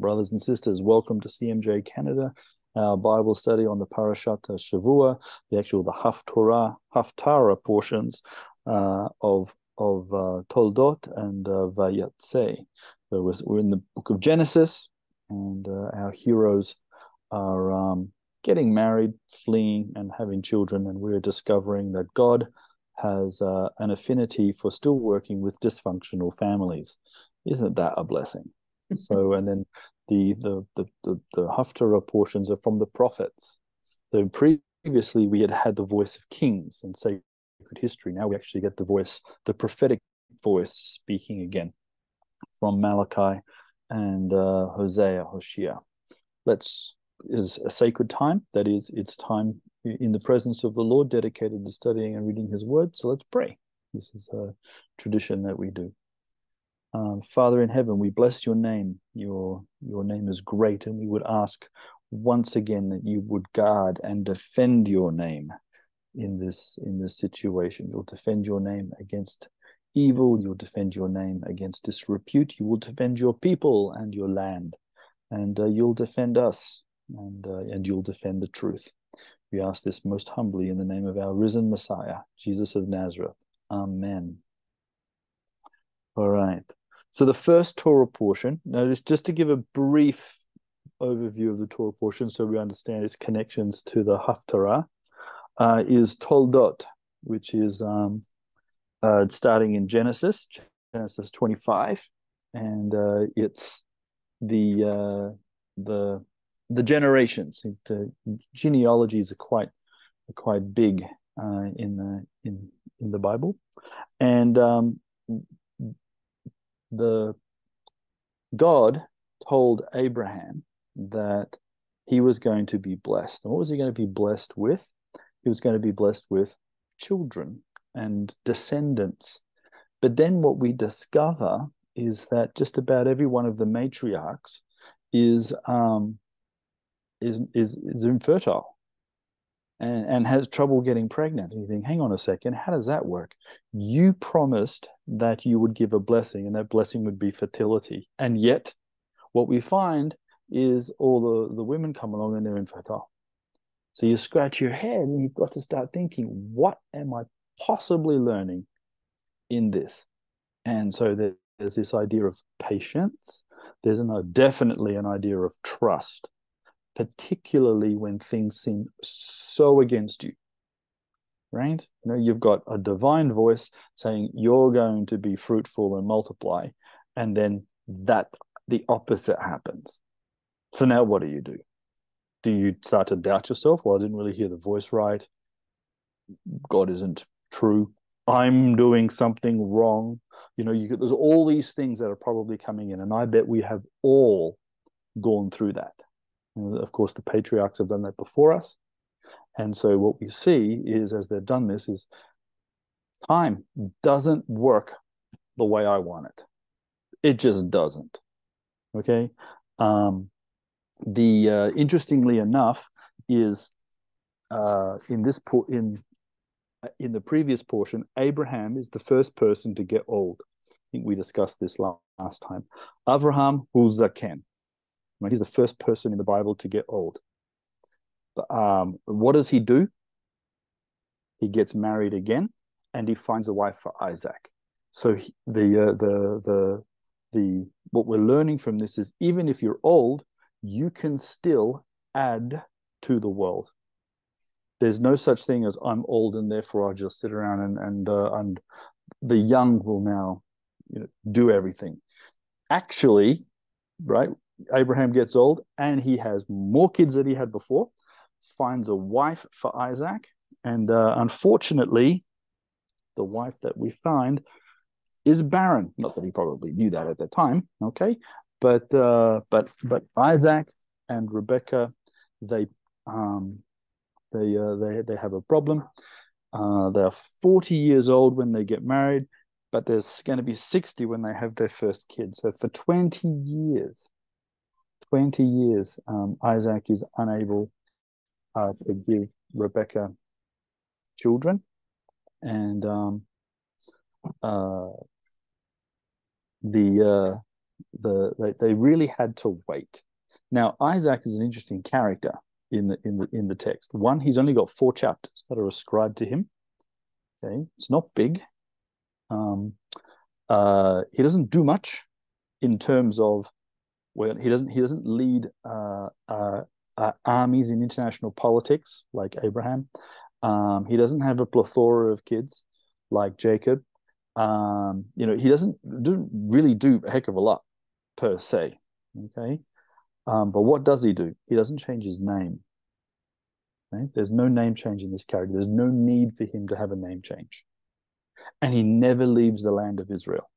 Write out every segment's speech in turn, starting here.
Brothers and sisters, welcome to CMJ Canada, our Bible study on the Parashat Shavua, the actual the Haftorah, Haftarah portions uh, of of uh, Toldot and uh, Vayetze. So we're, we're in the book of Genesis, and uh, our heroes are um, getting married, fleeing, and having children, and we're discovering that God has uh, an affinity for still working with dysfunctional families. Isn't that a blessing? So, and then the the the the, the Haftarah portions are from the prophets. So previously we had had the voice of kings and sacred history. Now we actually get the voice, the prophetic voice speaking again from Malachi and uh, Hosea, Hosea. Let's is a sacred time. That is, it's time in the presence of the Lord, dedicated to studying and reading His Word. So let's pray. This is a tradition that we do. Um, Father in heaven, we bless your name. Your your name is great, and we would ask once again that you would guard and defend your name in this in this situation. You'll defend your name against evil. You'll defend your name against disrepute. You will defend your people and your land, and uh, you'll defend us, and uh, and you'll defend the truth. We ask this most humbly in the name of our risen Messiah, Jesus of Nazareth. Amen. All right. So the first Torah portion, now just, just to give a brief overview of the Torah portion so we understand its connections to the Haftarah, uh, is Toldot, which is um, uh, starting in Genesis, Genesis 25, and uh, it's the uh, the the generations. It, uh, genealogies are quite are quite big uh, in the in in the Bible, and um, the God told Abraham that he was going to be blessed. And what was he going to be blessed with? He was going to be blessed with children and descendants. But then what we discover is that just about every one of the matriarchs is um, is is is infertile and, and has trouble getting pregnant. And you think, hang on a second, how does that work? You promised that you would give a blessing, and that blessing would be fertility. And yet, what we find is all the, the women come along and they're infertile. So you scratch your head and you've got to start thinking, what am I possibly learning in this? And so there's this idea of patience. There's an, uh, definitely an idea of trust particularly when things seem so against you. Right? You know, you've got a divine voice saying you're going to be fruitful and multiply, and then that the opposite happens. So now what do you do? Do you start to doubt yourself? Well, I didn't really hear the voice right. God isn't true. I'm doing something wrong. You know, you could, there's all these things that are probably coming in, and I bet we have all gone through that. And of course, the patriarchs have done that before us. And so what we see is, as they've done this, is time doesn't work the way I want it. It just doesn't. Okay. Um, the uh, interestingly enough is uh, in this in in the previous portion, Abraham is the first person to get old. I think we discussed this last, last time. Avraham Huzaken. He's the first person in the Bible to get old. But, um, what does he do? He gets married again, and he finds a wife for Isaac. So he, the uh, the the the what we're learning from this is even if you're old, you can still add to the world. There's no such thing as I'm old and therefore I'll just sit around and and uh, and the young will now you know, do everything. Actually, right? Abraham gets old and he has more kids than he had before, finds a wife for Isaac. And uh, unfortunately, the wife that we find is barren. Not that he probably knew that at the time, okay? But uh, but but Isaac and Rebecca, they um, they uh, they they have a problem. Uh, they're 40 years old when they get married, but there's going to be 60 when they have their first kid. So for 20 years, 20 years, um, Isaac is unable uh, to give Rebecca children. And um, uh, the uh, the they, they really had to wait. Now Isaac is an interesting character in the in the in the text. One, he's only got four chapters that are ascribed to him. Okay, it's not big. Um, uh, he doesn't do much in terms of well, he doesn't he doesn't lead uh, uh, uh, armies in international politics like Abraham. Um, he doesn't have a plethora of kids like Jacob. Um, you know, he doesn't, doesn't really do a heck of a lot per se. Okay. Um, but what does he do? He doesn't change his name. Okay? There's no name change in this character. There's no need for him to have a name change. And he never leaves the land of Israel.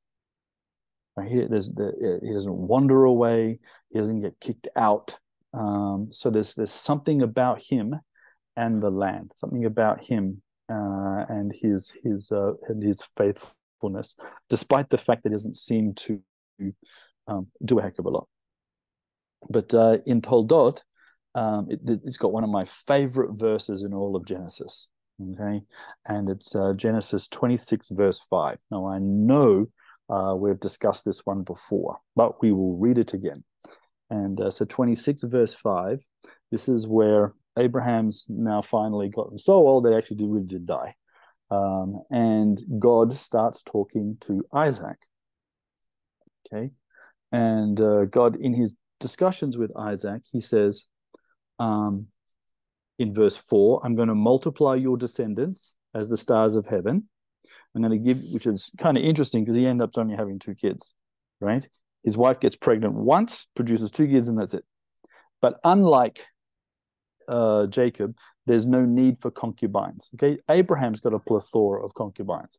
Right? He, the, he doesn't wander away. He doesn't get kicked out. Um, so there's there's something about him and the land, something about him uh, and his his uh, and his faithfulness, despite the fact that he doesn't seem to um, do a heck of a lot. But uh, in Toldot, um, it, has got one of my favorite verses in all of Genesis. Okay, and it's uh, Genesis 26, verse 5. Now, I know uh, we've discussed this one before, but we will read it again. And uh, so, 26, verse 5, this is where Abraham's now finally gotten so old that actually did, really did die. Um, and God starts talking to Isaac. Okay. And uh, God, in his discussions with Isaac, he says um, in verse 4 I'm going to multiply your descendants as the stars of heaven. I'm going to give, which is kind of interesting because he ends up only having two kids, right? His wife gets pregnant once, produces two kids, and that's it. But unlike uh, Jacob, there's no need for concubines. Okay, Abraham's got a plethora of concubines,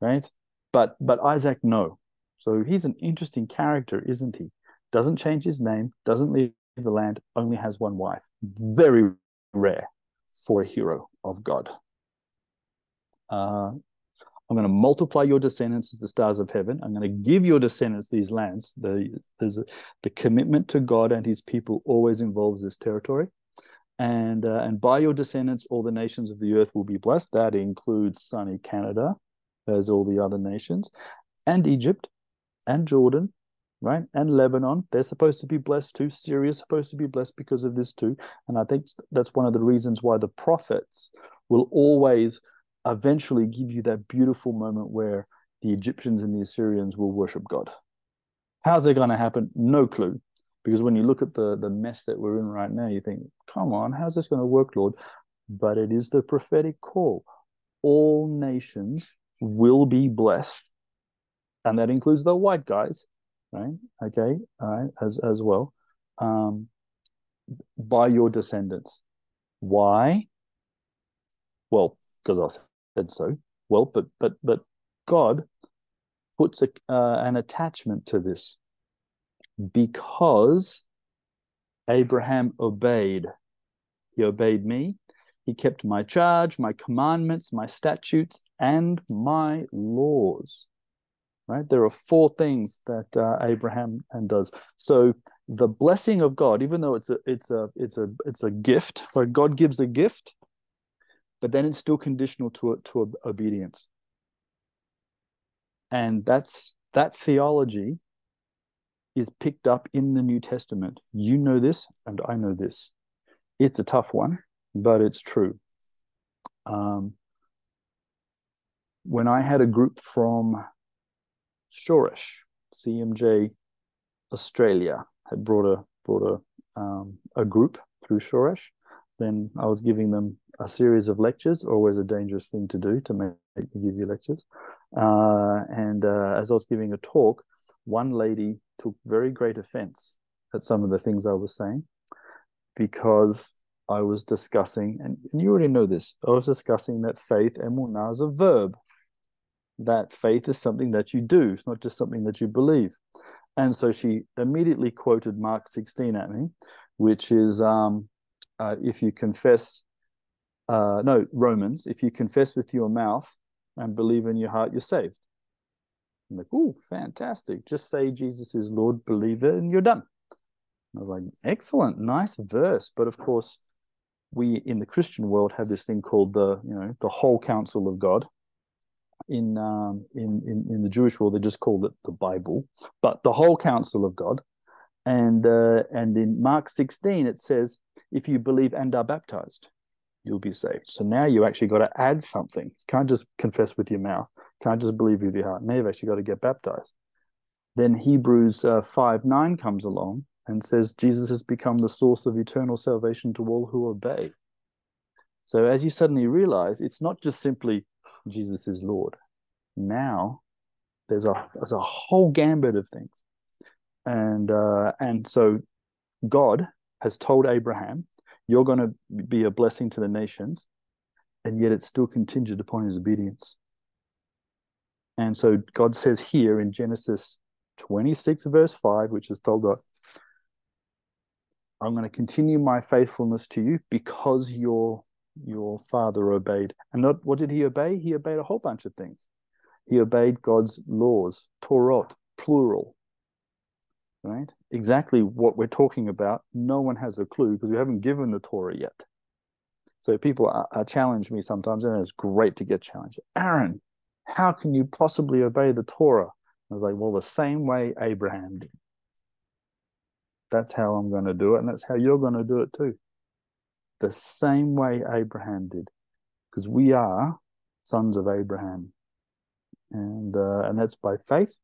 right? But but Isaac, no. So he's an interesting character, isn't he? Doesn't change his name, doesn't leave the land, only has one wife. Very rare for a hero of God. Uh, I'm going to multiply your descendants as the stars of heaven. I'm going to give your descendants these lands. The, a, the commitment to God and his people always involves this territory. And uh, and by your descendants all the nations of the earth will be blessed. That includes sunny canada as all the other nations and egypt and jordan right? And lebanon. They're supposed to be blessed too. Syria is supposed to be blessed because of this too. And i think that's one of the reasons why the prophets will always eventually give you that beautiful moment where the egyptians and the assyrians will worship god how's that going to happen no clue because when you look at the the mess that we're in right now, you think, come on, how's this going to work, Lord? But it is the prophetic call. All nations will be blessed. And that includes the white guys, right? Okay, all right, as as well. Um, by your descendants. Why? Well, because I said so. Well, but but but God puts a, uh, an attachment to this because Abraham obeyed. He obeyed me. He kept my charge, my commandments, my statutes, and my laws. Right? There are four things that uh, Abraham and does. So the blessing of God, even though it's a it's a it's a it's a gift, right? God gives a gift, but then it's still conditional to to obedience. And that's that theology is picked up in the New Testament. You know this, and I know this. It's a tough one, but it's true. Um, when I had a group from Shoresh, CMJ Australia had brought a brought a um, a group through Shoresh. Then I was giving them a series of lectures. Always a dangerous thing to do to make, me give you lectures. Uh, and uh, as I was giving a talk, one lady took very great offense at some of the things I was saying because I was discussing, and, and you already know this, I was discussing that faith, emunah, is a verb. That faith is something that you do, it's not just something that you believe. And so she immediately quoted Mark 16 at me, which is um, uh, if you confess, uh, no, Romans, if you confess with your mouth and believe in your heart, you're saved. I'm like, oh, fantastic. Just say Jesus is Lord, believe it, and you're done. I was like, excellent, nice verse. But of course, we in the Christian world have this thing called the, you know, the whole counsel of God. in um, in, in in the Jewish world they just called it the Bible, but the whole counsel of God. And uh, and in Mark 16 it says, if you believe and are baptized, you'll be saved. So now you actually got to add something. You can't just confess with your mouth. You can't just believe with your heart. Now you've actually got to get baptized. Then Hebrews uh, 5 9 comes along and says Jesus has become the source of eternal salvation to all who obey. So as you suddenly realize, it's not just simply Jesus is Lord. Now there's a there's a whole gambit of things, and uh, and so God has told Abraham, "You're going to be a blessing to the nations," and yet it's still contingent upon his obedience. And so God says here in Genesis 26, verse 5, which is told that I'm going to continue my faithfulness to you because you're your father obeyed. And not what did he obey? He obeyed a whole bunch of things. He obeyed God's laws, Torah, plural. Right? Exactly what we're talking about. No one has a clue because we haven't given the Torah yet. So people are, are challenge me sometimes, and it's great to get challenged. Aaron, how can you possibly obey the Torah? I was like, well, the same way Abraham did. That's how I'm going to do it, and that's how you're going to do it too the same way Abraham did, because we are sons of Abraham, and uh, and that's by faith,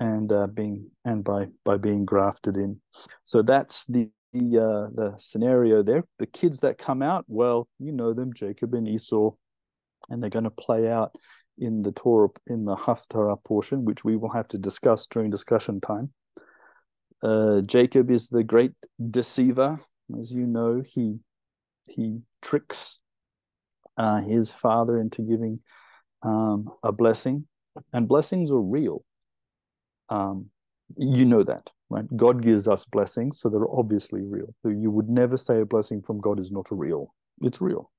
and uh, being and by by being grafted in. So that's the the, uh, the scenario there. The kids that come out, well, you know them, Jacob and Esau, and they're going to play out in the Torah in the Haftarah portion, which we will have to discuss during discussion time. Uh, Jacob is the great deceiver, as you know. He he tricks uh, his father into giving um, a blessing, and blessings are real. Um, you know that, right? God gives us blessings, so they're obviously real. So you would never say a blessing from God is not real. It's real.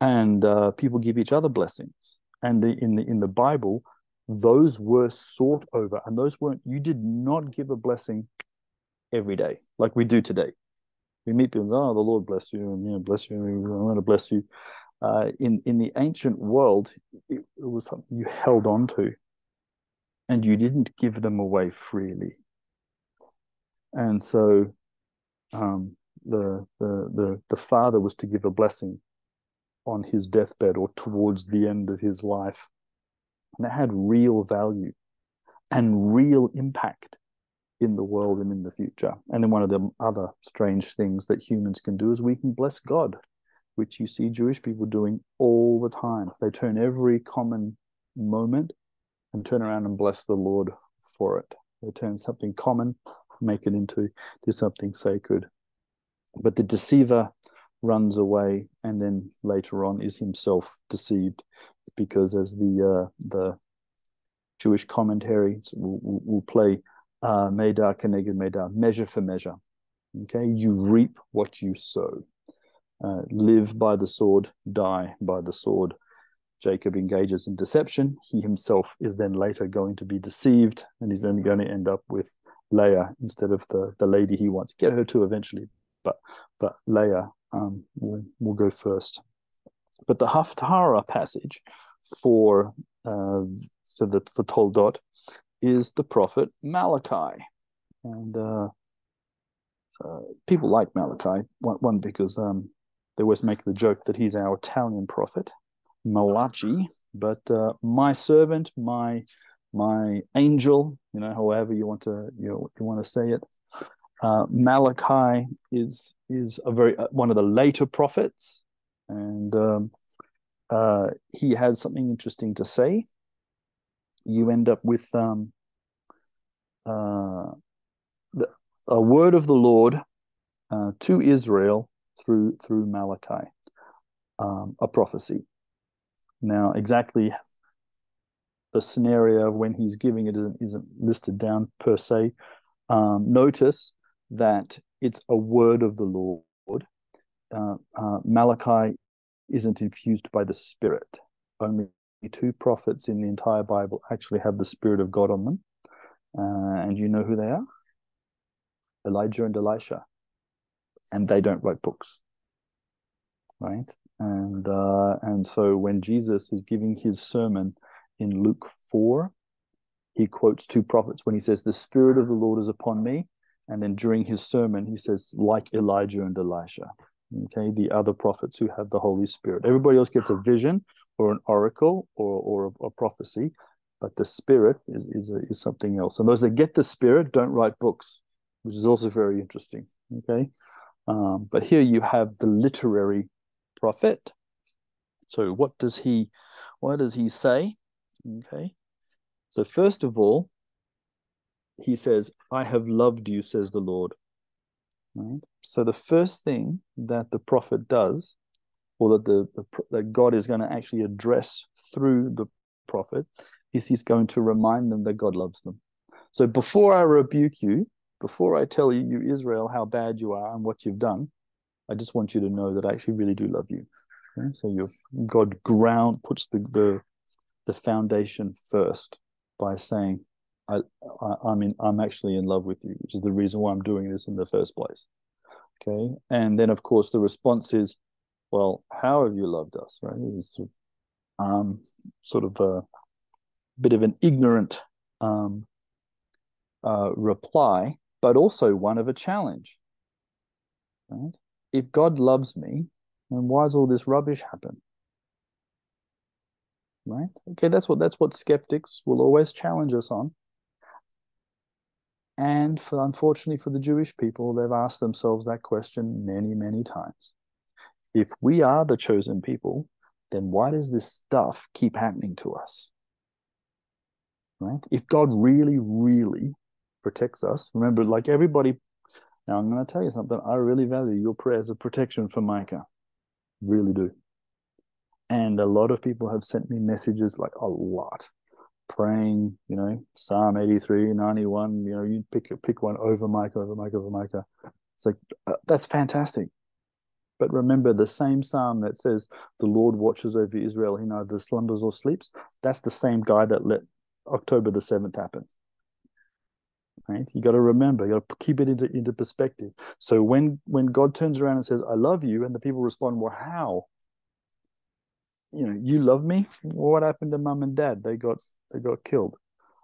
And uh, people give each other blessings, and in the in the Bible, those were sought over, and those weren't. You did not give a blessing every day like we do today we meet people, oh, the Lord bless you, and you know, bless you, and I want to bless you. Uh, in in the ancient world, it, it, was something you held on to, and you didn't give them away freely. And so, um, the the the the father was to give a blessing on his deathbed or towards the end of his life, and that had real value and real impact in the world and in the future. And then one of the other strange things that humans can do is we can bless God, which you see Jewish people doing all the time. They turn every common moment and turn around and bless the Lord for it. They turn something common, make it into do something sacred. But the deceiver runs away and then later on is himself deceived because as the uh, the Jewish commentaries will, will, will play uh, Midah Keneged measure for measure. Okay, you reap what you sow. Uh, live by the sword, die by the sword. Jacob engages in deception. He himself is then later going to be deceived, and he's then going to end up with Leah instead of the, the lady he wants. To get her too eventually, but but Leah um, will will go first. But the Haftarah passage for uh, for the for Toldot is the prophet Malachi. And uh, uh, people like Malachi, one, one because um, they always make the joke that he's our Italian prophet, Malachi, but uh, my servant, my my angel, you know, however you want to you know you want to say it. Uh, Malachi is is a very uh, one of the later prophets, and um, uh, he has something interesting to say you end up with um, uh, the, a word of the Lord uh, to Israel through through Malachi, um, a prophecy. Now, exactly the scenario of when he's giving it isn't, isn't listed down per se. Um, notice that it's a word of the Lord. Uh, uh, Malachi isn't infused by the Spirit. Only two prophets in the entire Bible actually have the Spirit of God on them. Uh, and you know who they are? Elijah and Elisha. And they don't write books. Right? And uh, and so when Jesus is giving his sermon in Luke 4, he quotes two prophets when he says, The Spirit of the Lord is upon me. And then during his sermon, he says, like Elijah and Elisha, okay, the other prophets who have the Holy Spirit. Everybody else gets a vision or an oracle or, or a, a prophecy, but the Spirit is, is, a, is something else. And those that get the Spirit don't write books, which is also very interesting, okay? Um, but here you have the literary prophet. So what does he, what does he say? Okay. So first of all, he says, I have loved you, says the Lord. Right? So the first thing that the prophet does, or that the, the that God is going to actually address through the prophet, is he's going to remind them that God loves them. So before I rebuke you, before I tell you, you Israel, how bad you are and what you've done, I just want you to know that I actually really do love you. Okay? So your God ground puts the, the the foundation first by saying, I, I, am in, I'm actually in love with you, which is the reason why I'm doing this in the first place. Okay. And then, of course, the response is, well, how have you loved us? Right. It's sort of, um, sort of a bit of an ignorant um, uh, reply, but also one of a challenge. Right. If God loves me, then why does all this rubbish happen? Right. Okay. That's what that's what skeptics will always challenge us on. And for unfortunately for the Jewish people, they've asked themselves that question many, many times. If we are the chosen people, then why does this stuff keep happening to us? Right? If God really, really protects us, remember, like everybody, now I'm going to tell you something. I really value your prayers of protection for Micah. Really do. And a lot of people have sent me messages, like a lot, praying, you know, Psalm 83, 91, you know, you pick pick one over Micah, over Micah, over Micah. It's like, uh, that's fantastic. But remember the same psalm that says, the Lord watches over Israel, he neither slumbers or sleeps. That's the same guy that let October the 7th happen. Right? You got to remember, you got to keep it into, into perspective. So when when God turns around and says, I love you, and the people respond, Well, how? You know, you love me? what happened to mum and dad? They got they got killed.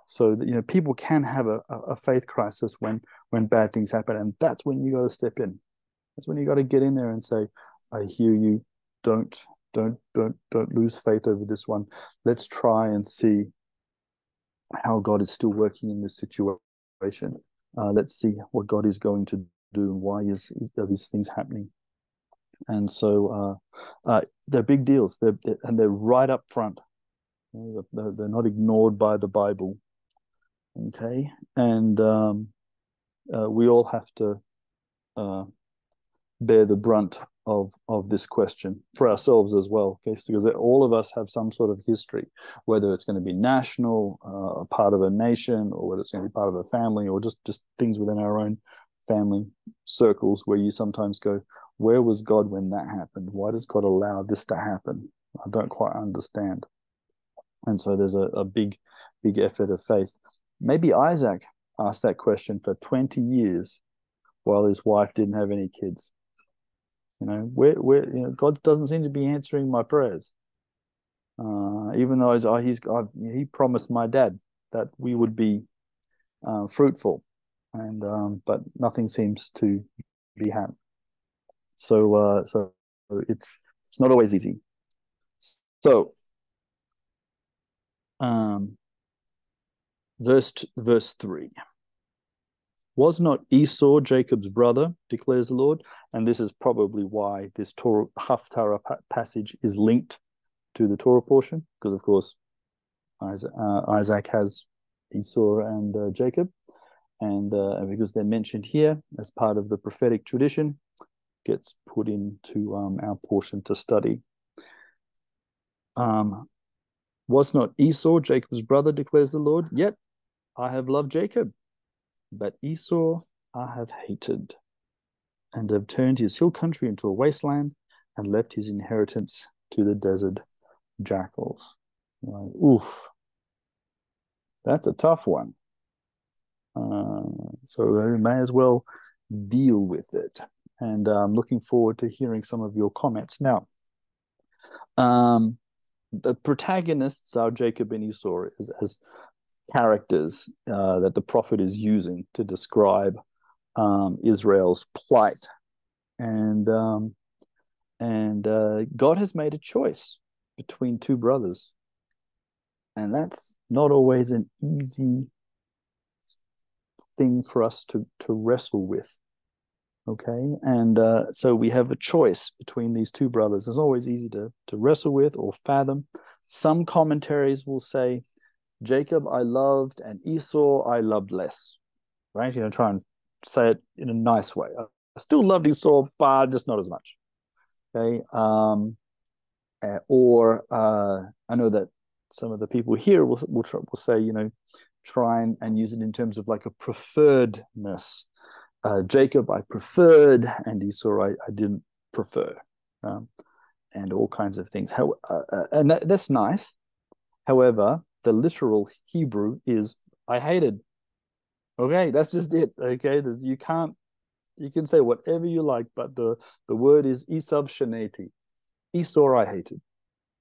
So you know, people can have a, a faith crisis when when bad things happen, and that's when you got to step in. That's when you got to get in there and say, "I hear you. Don't don't don't don't lose faith over this one. Let's try and see how God is still working in this situation. Uh, let's see what God is going to do and why is, is are these things happening." And so uh, uh, they're big deals. They're, they're, and they're right up front. They're not ignored by the Bible. Okay, and um, uh, we all have to uh, bear the brunt of of this question for ourselves as well. Okay, because all of us have some sort of history, whether it's going to be national, uh, part of a nation, or whether it's going to be part of a family, or just just things within our own family circles, where you sometimes go, "Where was God when that happened? Why does God allow this to happen? I don't quite understand." And so there's a, a big, big effort of faith. Maybe Isaac asked that question for 20 years while his wife didn't have any kids. You know, where, where, you know, God doesn't seem to be answering my prayers. Uh, even though oh, he's, he promised my dad that we would be uh, fruitful, and um, but nothing seems to be happening. So, uh, so it's it's not always easy. So um, verse verse three. Was not Esau Jacob's brother, declares the Lord? And this is probably why this Torah Haftarah passage is linked to the Torah portion, because of course Isaac, uh, has Esau and uh, Jacob, and uh, because they're mentioned here as part of the prophetic tradition, gets put into um, our portion to study. Um, was not Esau Jacob's brother, declares the Lord? Yet I have loved Jacob, but Esau I have hated, and have turned his hill country into a wasteland, and left his inheritance to the desert jackals. Like, oof, that's a tough one. Uh, so we may as well deal with it. And I'm looking forward to hearing some of your comments. Now, Um, the protagonists are Jacob and Esau as, as characters uh, that the prophet is using to describe um, Israel's plight, and um, and uh, God has made a choice between two brothers, and that's not always an easy thing for us to to wrestle with. Okay, and uh, so we have a choice between these two brothers. It's always easy to to wrestle with or fathom. Some commentaries will say, Jacob I loved and Esau I loved less. Right? You know, try and say it in a nice way. I still loved Esau, but just not as much. Okay. Um, uh, or uh, I know that some of the people here will will, try, will say, you know, try and, and use it in terms of like a preferredness uh, Jacob I preferred, and Esau I, I didn't prefer, um, and all kinds of things. How uh, uh, and that, that's nice. However, the literal Hebrew is I hated. Okay, that's just it. Okay, There's, you can't. You can say whatever you like, but the the word is Esav Shaneti. Esau I hated.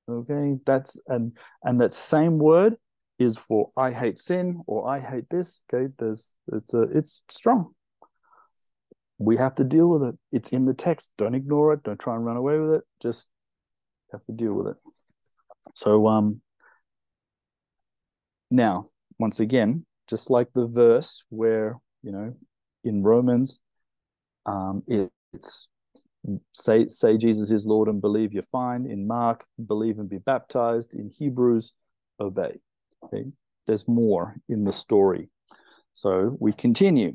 Okay, that's and and that same word is for I hate sin or I hate this. Okay, there's it's a it's strong we have to deal with it. It's in the text. Don't ignore it. Don't try and run away with it. Just have to deal with it. So um now, once again, just like the verse where, you know, in Romans, um it, it's say say Jesus is Lord and believe you're fine. In Mark, believe and be baptized. In Hebrews, obey. Okay. There's more in the story. So we continue.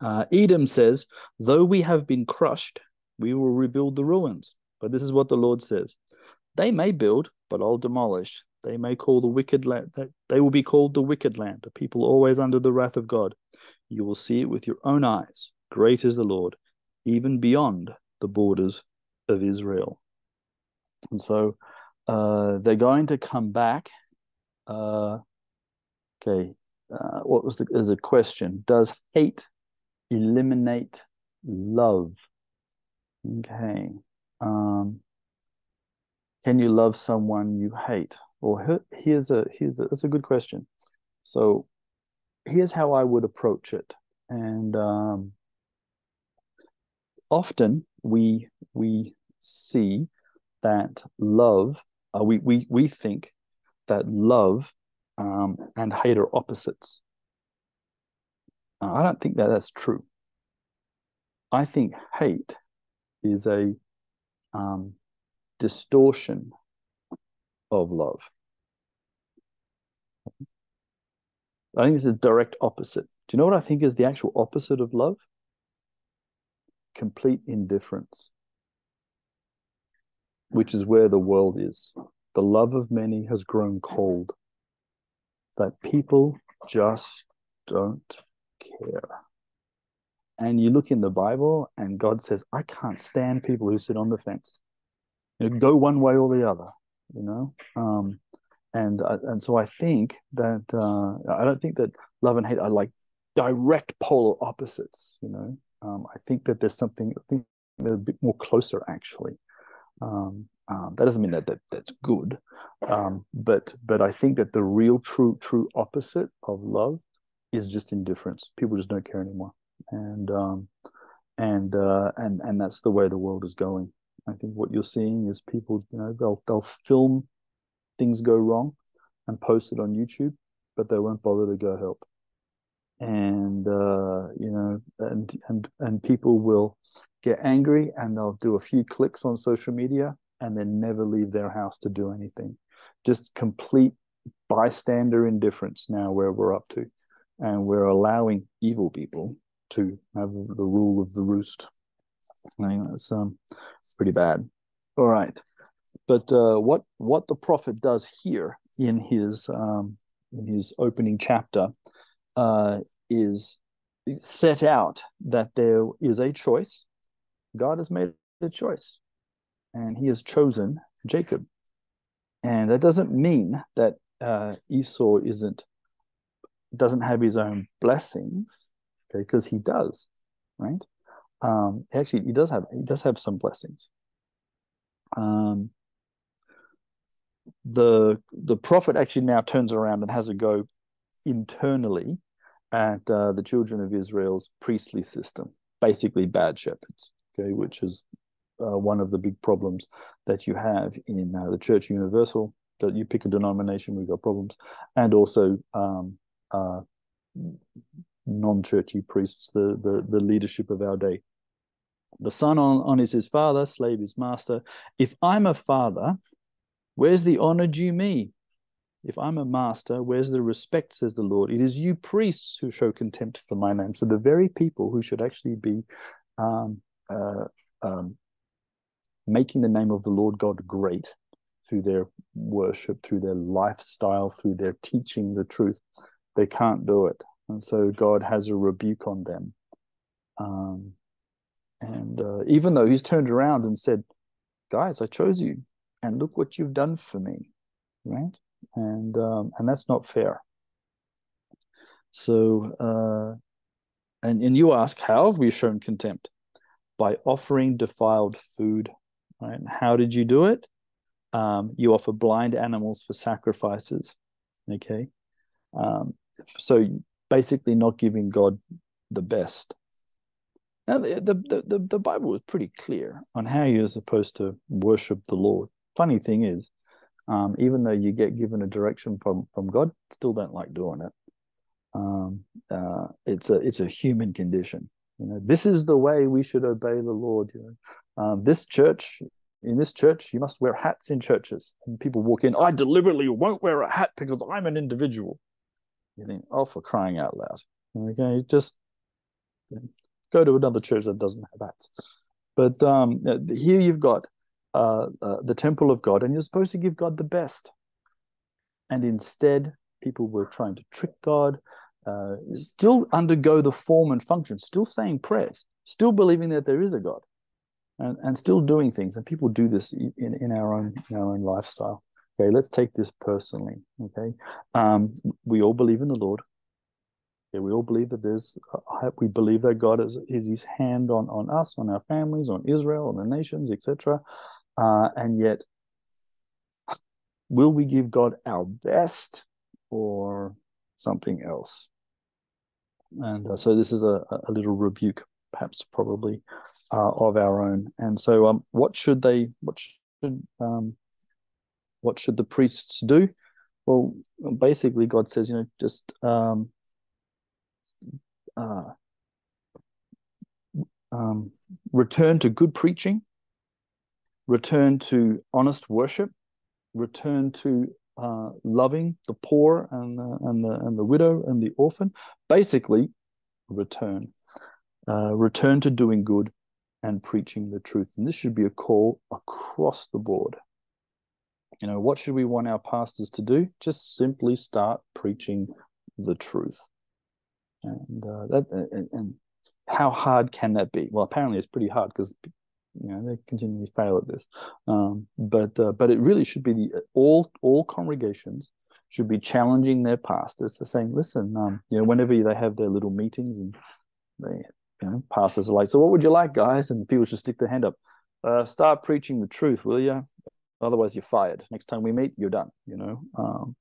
Uh, Edom says, Though we have been crushed, we will rebuild the ruins. But this is what the Lord says They may build, but I'll demolish. They may call the wicked land, they will be called the wicked land, a people always under the wrath of God. You will see it with your own eyes. Great is the Lord, even beyond the borders of Israel. And so uh, they're going to come back. Uh, okay, uh, what was the as a question? Does hate eliminate love. Okay. Um, can you love someone you hate? Or here's a here's a, that's a good question. So here's how I would approach it. And um, often we we see that love uh, we we we think that love um, and hate are opposites uh, I don't think that that's true. I think hate is a um, distortion of love. I think this is direct opposite. Do you know what I think is the actual opposite of love? Complete indifference, which is where the world is. The love of many has grown cold. That people just don't care. And you look in the Bible, and God says, I can't stand people who sit on the fence. You know, go one way or the other, you know? Um, and uh, and so I think that uh, I don't think that love and hate are like direct polar opposites. You know, um, I think that there's something. I think they're a bit more closer actually. Um, um, that doesn't mean that, that that's good, um, but but I think that the real true true opposite of love is just indifference. People just don't care anymore, and um, and uh, and and that's the way the world is going. I think what you're seeing is people, you know, they'll they'll film things go wrong and post it on YouTube, but they won't bother to go help. And uh, you know, and and and people will get angry and they'll do a few clicks on social media and then never leave their house to do anything. Just complete bystander indifference now where we're up to and we're allowing evil people to have the rule of the roost. I think that's um, pretty bad. All right, but uh, what what the prophet does here in his um, in his opening chapter uh, is set out that there is a choice. God has made a choice, and He has chosen Jacob, and that doesn't mean that uh, Esau isn't doesn't have his own blessings, okay, because he does, right? Um, actually, he does have he does have some blessings. Um, the the prophet actually now turns around and has a go internally at uh, the children of Israel's priestly system, basically bad shepherds, okay, which is uh, one of the big problems that you have in uh, the Church Universal. That you pick a denomination, we've got problems, and also um, uh, non-churchy priests, the, the the leadership of our day. The son on, on is his father, slave is master. If I'm a father, where's the honor due me? If I'm a master, where's the respect, says the Lord? It is you priests who show contempt for my name. So the very people who should actually be um, uh, um, making the name of the Lord God great through their worship, through their lifestyle, through their teaching the truth, they can't do it. And so God has a rebuke on them. Um, and uh, even though he's turned around and said, Guys, I chose you, and look what you've done for me, right? and um, and that's not fair. So, uh, and and you ask, how have we shown contempt? By offering defiled food. Right? How did you do it? Um, you offer blind animals for sacrifices. Okay, um, so basically not giving God the best. Now, the, the, the, the Bible is pretty clear on how you're supposed to worship the Lord. Funny thing is, um, even though you get given a direction from from God, still don't like doing it. Um, uh, it's a it's a human condition. You know, this is the way we should obey the Lord. You know, um, this church in this church you must wear hats in churches, and people walk in. I deliberately won't wear a hat because I'm an individual. You think, oh, for crying out loud! Okay, just go to another church that doesn't have hats. But um, here you've got uh, uh, the temple of God, and you're supposed to give God the best. And instead, people were trying to trick God, uh, still undergo the form and function, still saying prayers, still believing that there is a God, and, and still doing things. And people do this in, in our own in our own lifestyle. Okay, let's take this personally. Okay, um, we all believe in the Lord. Okay, we all believe that there's. Uh, we believe that God is, is His hand on on us, on our families, on Israel, on the nations, etc. Uh, and yet, will we give God our best or something else? And uh, so this is a, a little rebuke, perhaps probably, uh, of our own. And so, um, what should they? What should um, what should the priests do? Well, basically, God says, you know, just um, uh, um, return to good preaching return to honest worship, return to uh, loving the poor and the, and the and the widow and the orphan. Basically, return, uh, return to doing good and preaching the truth. And this should be a call across the board. You know, what should we want our pastors to do? Just simply start preaching the truth. And uh, that and, and how hard can that be? Well, apparently it's pretty hard because you know they continually fail at this. Um, but uh, but it really should be the all all congregations should be challenging their pastors to saying listen um, you know whenever they have their little meetings and they you know pastors are like so what would you like guys? And people should stick their hand up. Uh, start preaching the truth will you otherwise you're fired. Next time we meet you're done you know? Um,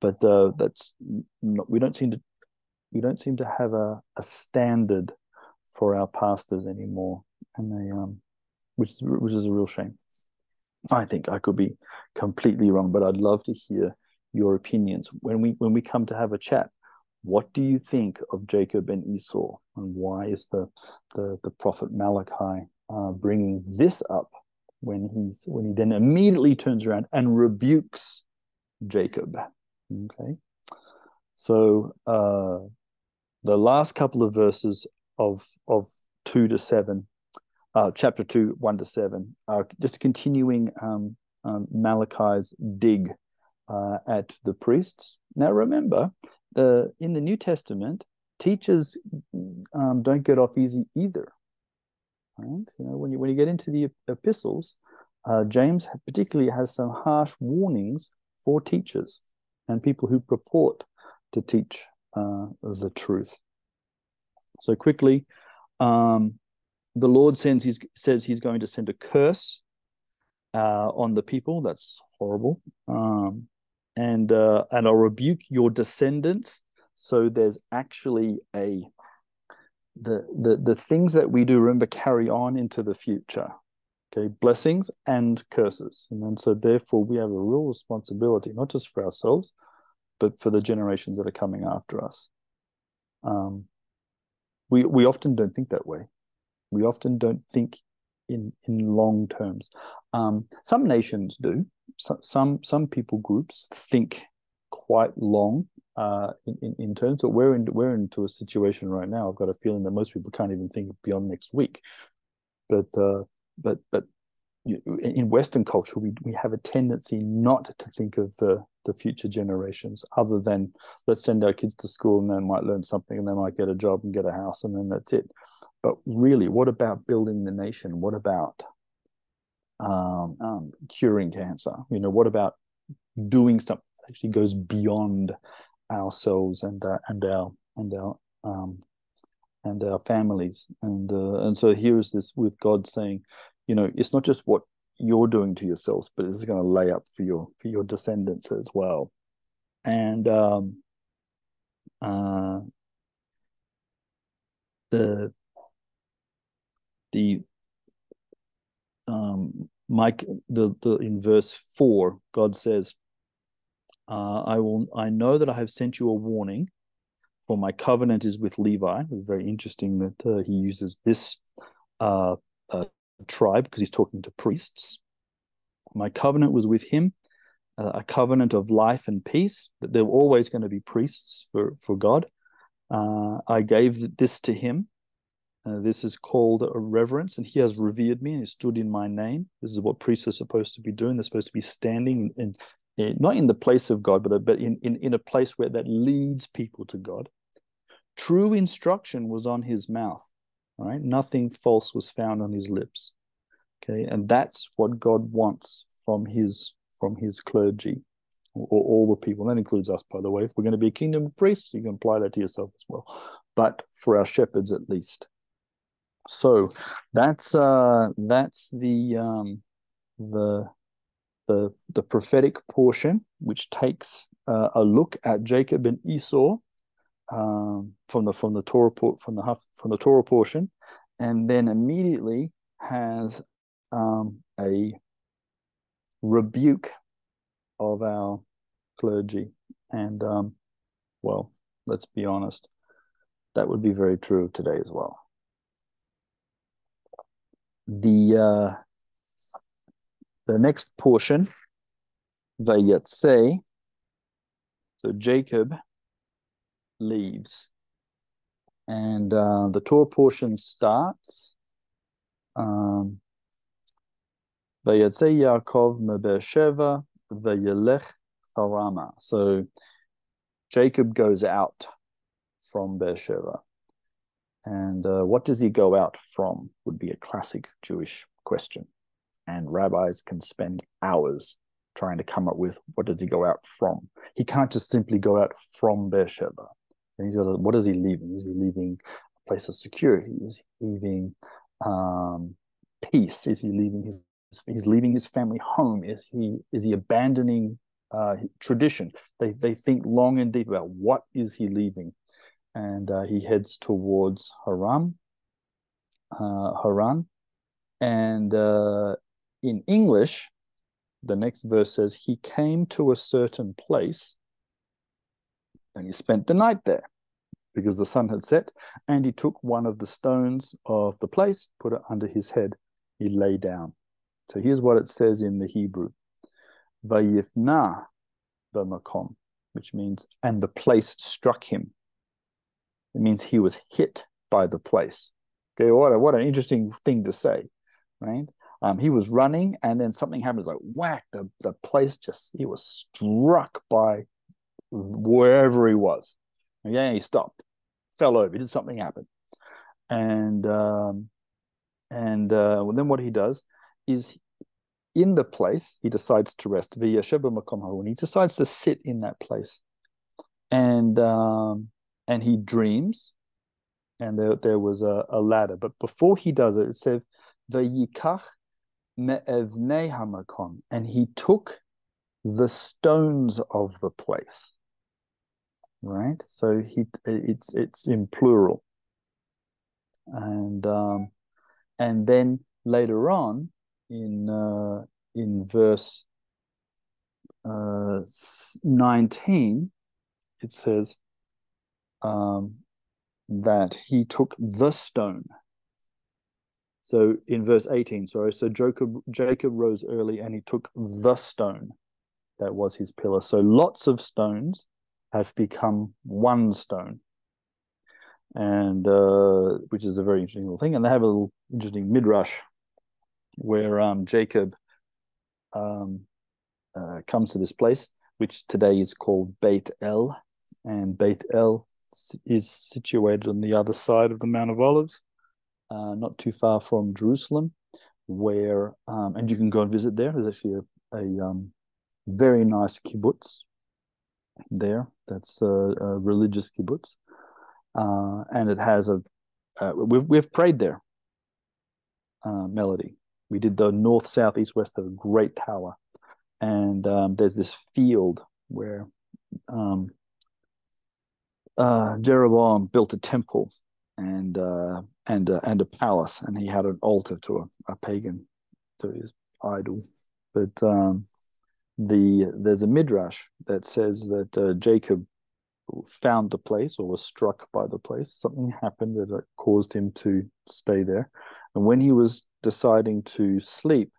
but uh, that's not, we don't seem to we don't seem to have a, a standard for our pastors anymore. And they um which is which is a real shame. I think I could be completely wrong, but I'd love to hear your opinions when we when we come to have a chat. What do you think of Jacob and Esau, and why is the the, the prophet Malachi uh, bringing this up when he's when he then immediately turns around and rebukes Jacob? Okay, so uh, the last couple of verses of of two to seven uh, chapter 2, 1 to 7, uh, just continuing um, um, Malachi's dig uh, at the priests. Now, remember, the, in the New Testament, teachers um, don't get off easy either. Right? You know, when you when you get into the epistles, uh, James particularly has some harsh warnings for teachers and people who purport to teach uh, the truth. So quickly, um, the Lord sends his, says he's going to send a curse uh, on the people. That's horrible. Um, and uh, and I'll rebuke your descendants. So there's actually a the the the things that we do remember carry on into the future. Okay, blessings and curses, and then so therefore we have a real responsibility, not just for ourselves, but for the generations that are coming after us. Um, we we often don't think that way. We often don't think in in long terms. Um, some nations do. So, some some people groups think quite long uh, in, in, in terms, but we're in we're into a situation right now. I've got a feeling that most people can't even think beyond next week. But uh, but but in Western culture, we we have a tendency not to think of the the future generations, other than let's send our kids to school and they might learn something and they might get a job and get a house and then that's it. But really, what about building the nation? What about um, um, curing cancer? You know, what about doing something that actually goes beyond ourselves and uh, and our and our um, and our families? And uh, and so here is this with God saying, you know, it's not just what you're doing to yourselves, but it's going to lay up for your for your descendants as well. And um, uh, the the um, Mike the the in verse four, God says, uh, "I will. I know that I have sent you a warning, for my covenant is with Levi." It's very interesting that uh, he uses this uh, uh tribe because he's talking to priests. My covenant was with him, uh, a covenant of life and peace. That there were always going to be priests for for God. Uh, I gave this to him uh, this is called a reverence, and he has revered me and he stood in my name. This is what priests are supposed to be doing. They're supposed to be standing in, in not in the place of God, but, but in, in, in a place where that leads people to God. True instruction was on his mouth, right? Nothing false was found on his lips. Okay, and that's what God wants from his from his clergy, or, all the people. That includes us, by the way. If we're going to be a kingdom of priests, you can apply that to yourself as well. But for our shepherds, at least, so that's uh that's the um the the the prophetic portion which takes uh, a look at Jacob and Esau um, from the from the Torah port from the from the Torah portion, and then immediately has um, a rebuke of our clergy. And um, well, let's be honest, that would be very true of today as well the uh, the next portion, they get. So Jacob leaves, and uh, the Torah portion starts. Um, say Yaakov meBeersheva vayelech harama. So Jacob goes out from Beersheba. And uh, what does he go out from would be a classic Jewish question. And rabbis can spend hours trying to come up with what does he go out from. He can't just simply go out from Beersheba. And he's got to, what is he leaving? Is he leaving a place of security? Is he leaving um, peace? Is he leaving his he's leaving his family home? Is he is he abandoning uh, tradition? They they think long and deep about what is he leaving and uh, he heads towards Haran. Uh, Haran, and uh, in English, the next verse says he came to a certain place, and he spent the night there, because the sun had set. And he took one of the stones of the place, put it under his head. He lay down. So here's what it says in the Hebrew: Vayifga b'makom, which means and the place struck him it means he was hit by the place. Okay, what a, what an interesting thing to say, right? Um, he was running, and then something happens like whack. The the place just he was struck by wherever he was. Yeah, he stopped, fell over, did something happen, and um, and uh, well, then what he does is in the place he decides to rest. When he decides to sit in that place, and um, and he dreams, and there, there was a, a ladder. But before he does it, it says, Vayikach me'evnei hamakom, and he took the stones of the place. Right, so he it's it's in plural, and um, and then later on in uh, in verse uh, 19 it says um, that he took the stone. So in verse 18 sorry so jacob jacob rose early and he took the stone that was his pillar. So lots of stones have become one stone and uh, which is a very interesting little thing and they have a little interesting midrash where um, jacob um, uh, comes to this place which today is called beit el and beit el is situated on the other side of the Mount of Olives, uh, not too far from Jerusalem, where um, and you can go and visit there. There's actually a, a um, very nice kibbutz there. That's a, a religious kibbutz, uh, and it has a. Uh, we've we've prayed there. Uh, melody. We did the north, south, east, west of a great tower, and um, there's this field where um, uh, Jeroboam built a temple and uh, and uh, and a palace, and he had an altar to a, a pagan, to his idol. But um, the there's a midrash that says that uh, Jacob found the place or was struck by the place. Something happened that caused him to stay there, and when he was deciding to sleep,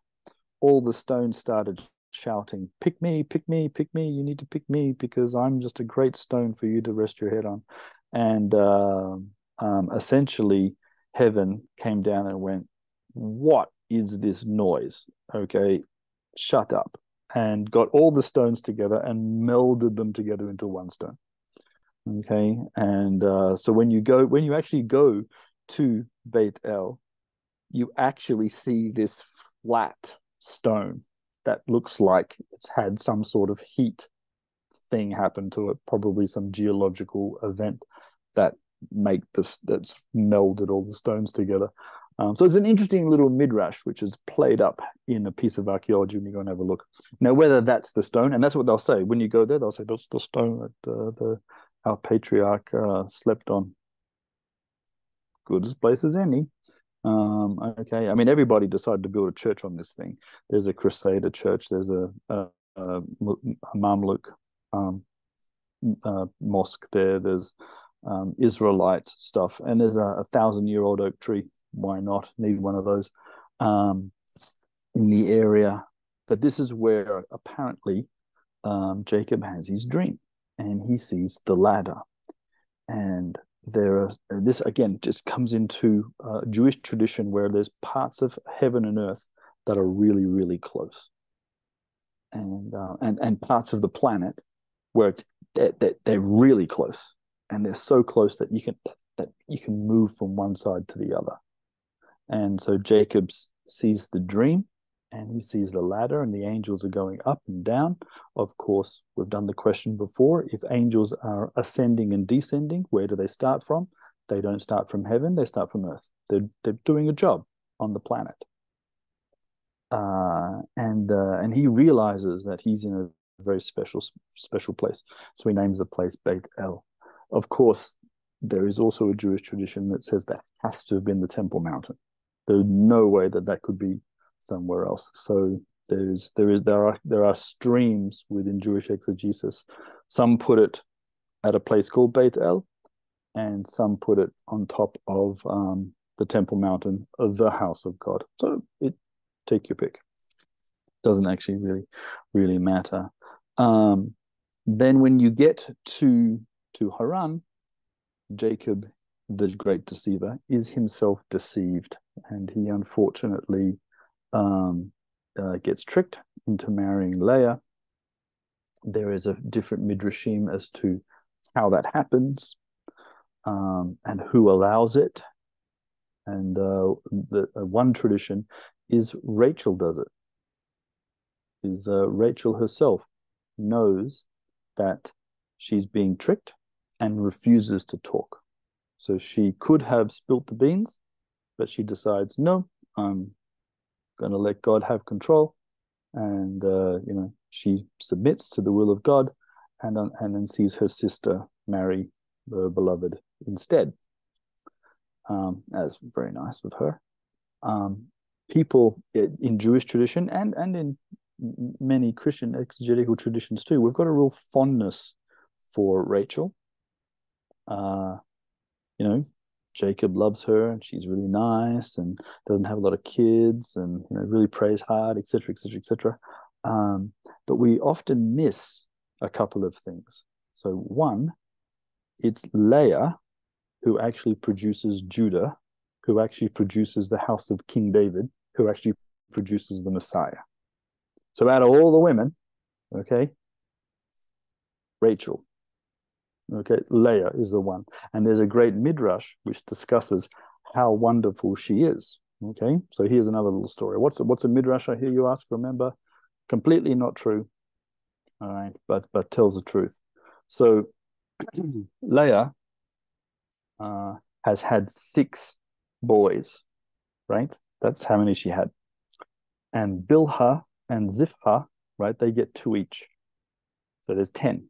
all the stones started shouting, Pick me, pick me, pick me. You need to pick me because I'm just a great stone for you to rest your head on. And uh, um, essentially, heaven came down and went, What is this noise? Okay, shut up. And got all the stones together and melded them together into one stone. Okay, and uh, so when you go, when you actually go to Beit El, you actually see this flat stone that looks like it's had some sort of heat thing happen to it, probably some geological event that make this that's melded all the stones together. Um, so it's an interesting little midrash which is played up in a piece of archaeology when you go and have a look. Now, whether that's the stone, and that's what they'll say when you go there, they'll say that's the stone that uh, the our patriarch uh, slept on. Good as place as any. Um, okay, I mean, everybody decided to build a church on this thing. There's a Crusader church. There's a, a, a, Mamluk um, uh, mosque there. There's um, Israelite stuff, and there's a, a thousand year old oak tree. Why not? Need one of those um, in the area? But this is where apparently um, Jacob has his dream, and he sees the ladder, and there are this again just comes into uh, Jewish tradition where there's parts of heaven and earth that are really really close, and uh, and and parts of the planet where it's they're, they're really close, and they're so close that you can that you can move from one side to the other, and so Jacob sees the dream and he sees the ladder and the angels are going up and down. Of course, we've done the question before. If angels are ascending and descending, where do they start from? They don't start from heaven, they start from earth. They're, they're doing a job on the planet. Uh, and uh, and he realizes that he's in a very special special place. So he names the place Beit El. Of course, there is also a Jewish tradition that says that has to have been the Temple Mountain. There's no way that that could be somewhere else. So there's there is there are there are streams within Jewish exegesis. Some put it at a place called Beit El, and some put it on top of um, the Temple Mountain, of the house of God. So it take your pick. Doesn't actually really really matter. Um, then when you get to to Haran, Jacob, the great deceiver, is himself deceived, and he unfortunately um, uh, gets tricked into marrying Leah. There is a different midrashim as to how that happens um, and who allows it. And uh, the uh, one tradition is Rachel does it. Is uh, Rachel herself knows that she's being tricked and refuses to talk. So she could have spilt the beans, but she decides, no, I'm going to let God have control, and uh, you know she submits to the will of God, and and then sees her sister marry the beloved instead. Um, that's very nice of her. Um, people in Jewish tradition and and in many Christian exegetical traditions too, we've got a real fondness for Rachel. Uh, you know, Jacob loves her and she's really nice and doesn't have a lot of kids and you know really prays hard, etc., etc., etc. But we often miss a couple of things. So one, it's Leah who actually produces Judah, who actually produces the house of King David, who actually produces the Messiah. So out of all the women, okay, Rachel Okay, Leah is the one. And there's a great midrash which discusses how wonderful she is. Okay, so here's another little story. What's a, what's a midrash? I hear you ask. Remember, completely not true. All right, but but tells the truth. So Leah uh, has had six boys, right? That's how many she had. And Bilha and Zilpah, right? They get two each. So there's ten.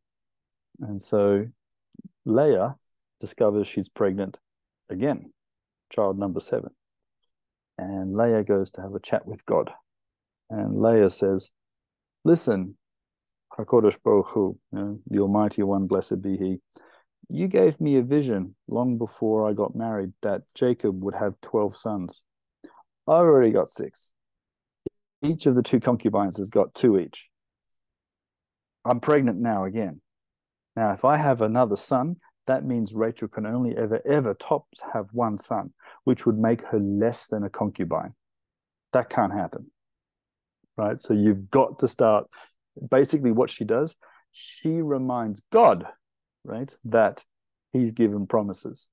And so Leah discovers she's pregnant again, child number seven. And Leah goes to have a chat with God. And Leah says, Listen, HaKadosh Baruch Hu, the Almighty One, blessed be He, you gave me a vision long before I got married that Jacob would have 12 sons. I've already got six. Each of the two concubines has got two each. I'm pregnant now again. Now, if I have another son, that means Rachel can only ever, ever tops have one son, which would make her less than a concubine. That can't happen. Right. So you've got to start. Basically, what she does, she reminds God, right, that he's given promises.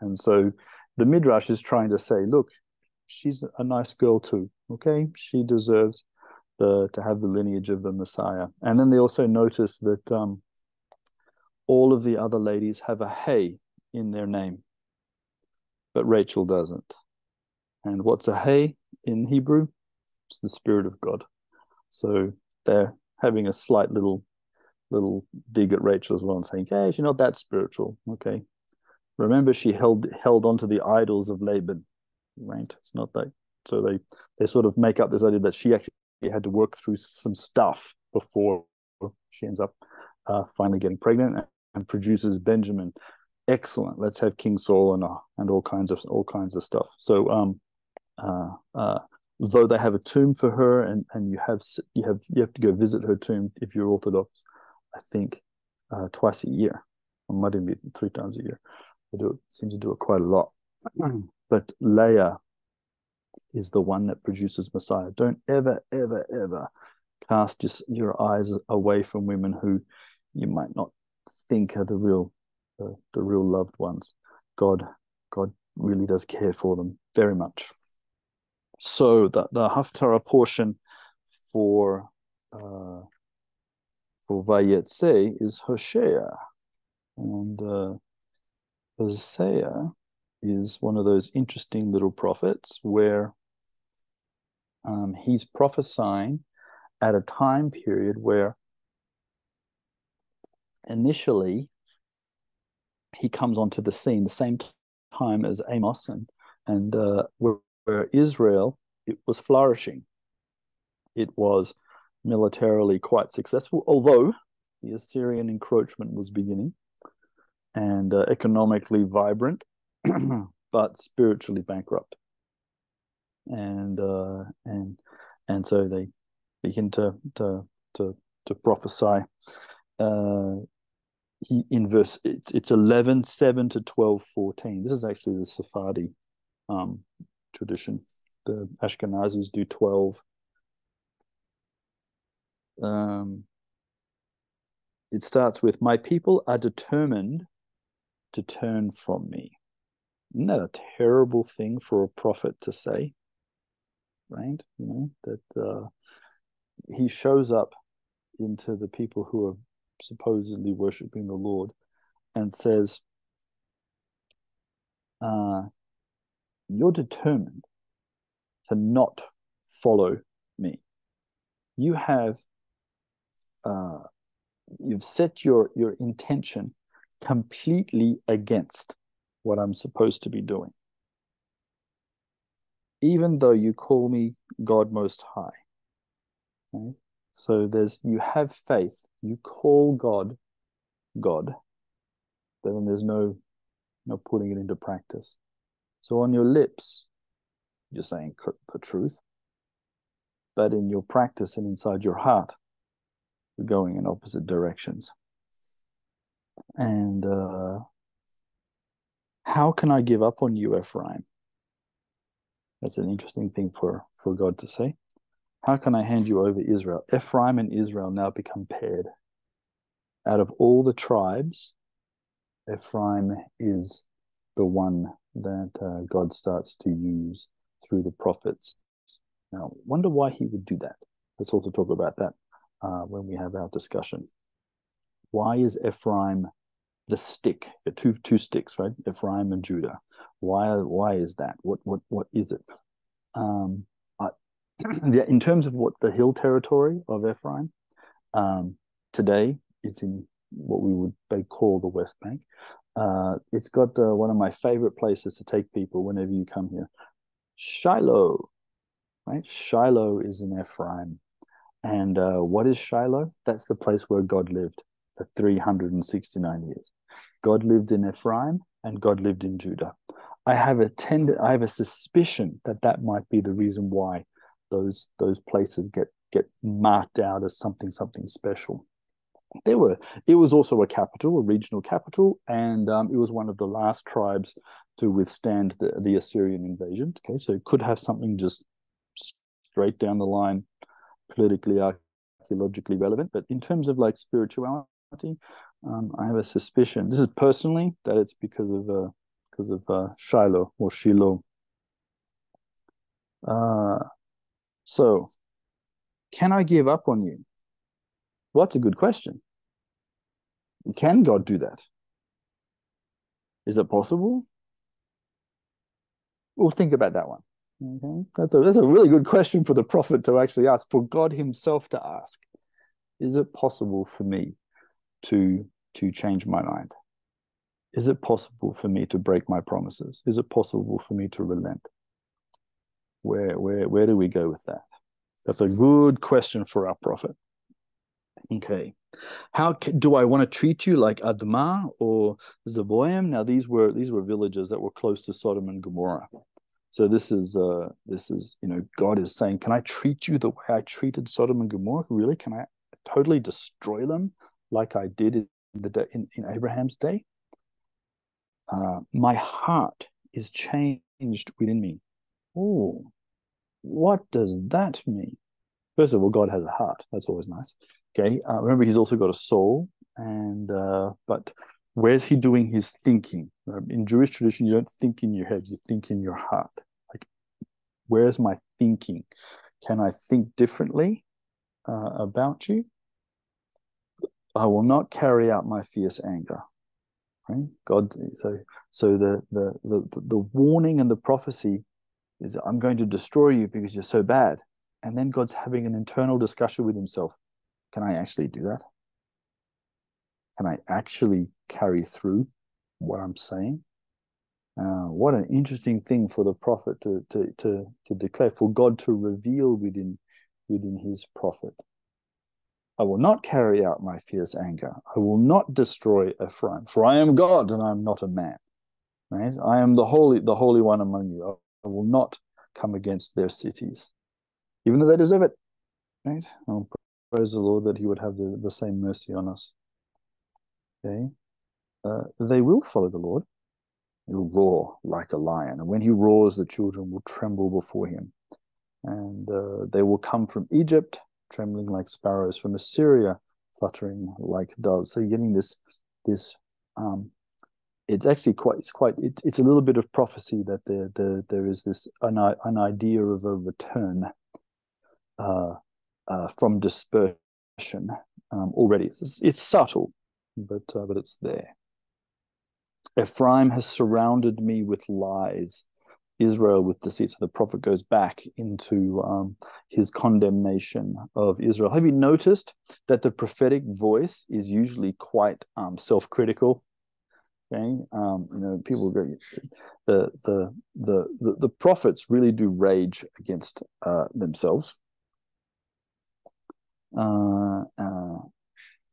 And so the Midrash is trying to say, look, she's a nice girl too. Okay. She deserves the to have the lineage of the Messiah. And then they also notice that um, all of the other ladies have a hey in their name, but Rachel doesn't. And what's a hey in Hebrew? It's the Spirit of God. So they're having a slight little little dig at Rachel as well and saying, Hey, she's not that spiritual. Okay. Remember she held held onto the idols of Laban. Right? It's not that so they they sort of make up this idea that she actually had to work through some stuff before she ends up uh, finally getting pregnant and produces Benjamin. Excellent. Let's have King Saul and uh, and all kinds of all kinds of stuff. So um, uh, uh, though they have a tomb for her, and and you have you have you have to go visit her tomb if you're Orthodox. I think uh, twice a year, or might even be three times a year. They do seem to do it quite a lot. but Leah is the one that produces Messiah. Don't ever, ever, ever cast just your eyes away from women who you might not think are the real the, the real loved ones. God God really does care for them very much. So the, the Haftarah portion for uh, for Vayetze is Hosea. And uh, Hosea is one of those interesting little prophets where um, he's prophesying at a time period where initially he comes onto the scene the same time as Amos and and uh, where, where Israel it was flourishing. It was militarily quite successful, although the Assyrian encroachment was beginning, and uh, economically vibrant, but spiritually bankrupt. And uh, and and so they begin to to to to prophesy uh, he in verse it's it's 11 7 to 12 14 this is actually the sephardi um tradition. The ashkenazis do 12 um it starts with my people are determined to turn from me. Isn't that a terrible thing for a prophet to say? Right? You know that uh he shows up into the people who are supposedly worshiping the Lord and says, uh, You're determined to not follow me. You have uh, you've set your your intention completely against what I'm supposed to be doing. Even though you call me God Most High. Okay? So there's you have faith, you call God God, then there's no no putting it into practice. So on your lips, you're saying the truth, but in your practice and inside your heart, you're going in opposite directions. And uh, how can I give up on you, Ephraim? That's an interesting thing for, for God to say. How can I hand you over Israel? Ephraim and Israel now become paired. Out of all the tribes, Ephraim is the one that uh, God starts to use through the prophets. Now, wonder why he would do that. Let's also talk about that uh, when we have our discussion. Why is Ephraim the stick? Two two sticks, right? Ephraim and Judah. Why why is that? What what what is it? Um, I, in terms of what the hill territory of Ephraim um, today is in what we would they call the West Bank. Uh, it's got uh, one of my favorite places to take people whenever you come here. Shiloh, right? Shiloh is in Ephraim. And uh, what is Shiloh? That's the place where God lived for 369 years. God lived in Ephraim and God lived in Judah. I have a tend- I have a suspicion that that might be the reason why those those places get get marked out as something something special. There were it was also a capital a regional capital and um, it was one of the last tribes to withstand the, the assyrian invasion. Okay so it could have something just straight down the line politically archaeologically relevant. But in terms of like spirituality um, i have a suspicion this is personally that it's because of uh because of uh, shiloh or shiloh. Uh so can i give up on you well, that's a good question. Can God do that? Is it possible? We'll think about that one. Okay, that's a that's a really good question for the prophet to actually ask, for God Himself to ask. Is it possible for me to to change my mind? Is it possible for me to break my promises? Is it possible for me to relent? Where where where do we go with that? That's a good question for our prophet. Okay. How do I want to treat you like Admah or Zeboim? Now these were these were villages that were close to Sodom and Gomorrah. So this is uh this is you know God is saying, can I treat you the way I treated Sodom and Gomorrah? Really? Can I totally destroy them like I did in the day, in, in Abraham's day? Uh, my heart is changed within me. Oh, what does that mean? First of all, God has a heart. That's always nice. Okay. Uh, remember, he's also got a soul, and uh, but where's he doing his thinking? In Jewish tradition, you don't think in your head; you think in your heart. Like, where's my thinking? Can I think differently uh, about you? I will not carry out my fierce anger. Right? God. So, so the the the the warning and the prophecy is, I'm going to destroy you because you're so bad. And then God's having an internal discussion with himself can I actually do that? Can I actually carry through what I'm saying? Uh, what an interesting thing for the prophet to, to, to, to declare, for God to reveal within, within his prophet. I will not carry out my fierce anger. I will not destroy Ephraim, for I am God and I am not a man. Right? I am the holy, the holy one among you. Will not come against their cities, even though they deserve it. Right? I'll praise the Lord that He would have the, the same mercy on us. Okay. Uh, they will follow the Lord. He will roar like a lion. And when he roars, the children will tremble before him. And uh, they will come from Egypt, trembling like sparrows, from Assyria, fluttering like doves. So you're getting this, this, um, it's actually quite, it's quite, it, it's a little bit of prophecy that there, there, there is this, an, an idea of a return uh, uh, from dispersion um, already. It's, it's subtle, but uh, but it's there. Ephraim has surrounded me with lies. Israel with deceit. So the prophet goes back into um, his condemnation of Israel. Have you noticed that the prophetic voice is usually quite um, self-critical? Okay, um, you know, people go. The, the the the the prophets really do rage against uh, themselves. Uh, uh,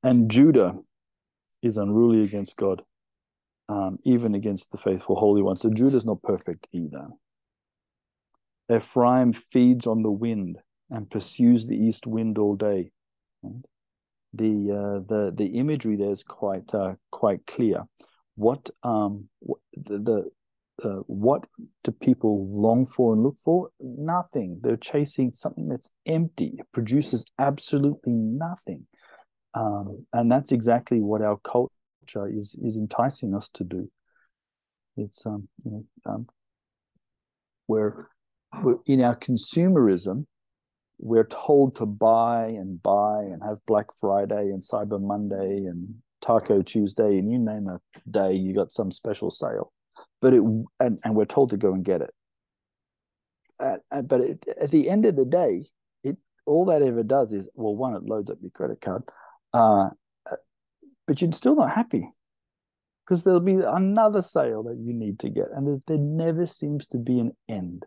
and Judah is unruly against God um, even against the faithful Holy One. So Judah's not perfect either. Ephraim feeds on the wind and pursues the east wind all day. The uh, the the imagery there is quite uh, quite clear. What um the, the uh, what do people long for and look for? Nothing. They're chasing something that's empty. It produces absolutely nothing. Um, and that's exactly what our culture is is enticing us to do. It's um, you know, um, we're, we're in our consumerism, we're told to buy and buy and have Black Friday and Cyber Monday and Taco Tuesday and you name a day, you got some special sale. But it and, and we're told to go and get it. Uh, but it, at the end of the day, it all that ever does is well, one, it loads up your credit card, uh, but you're still not happy because there'll be another sale that you need to get, and there's there never seems to be an end.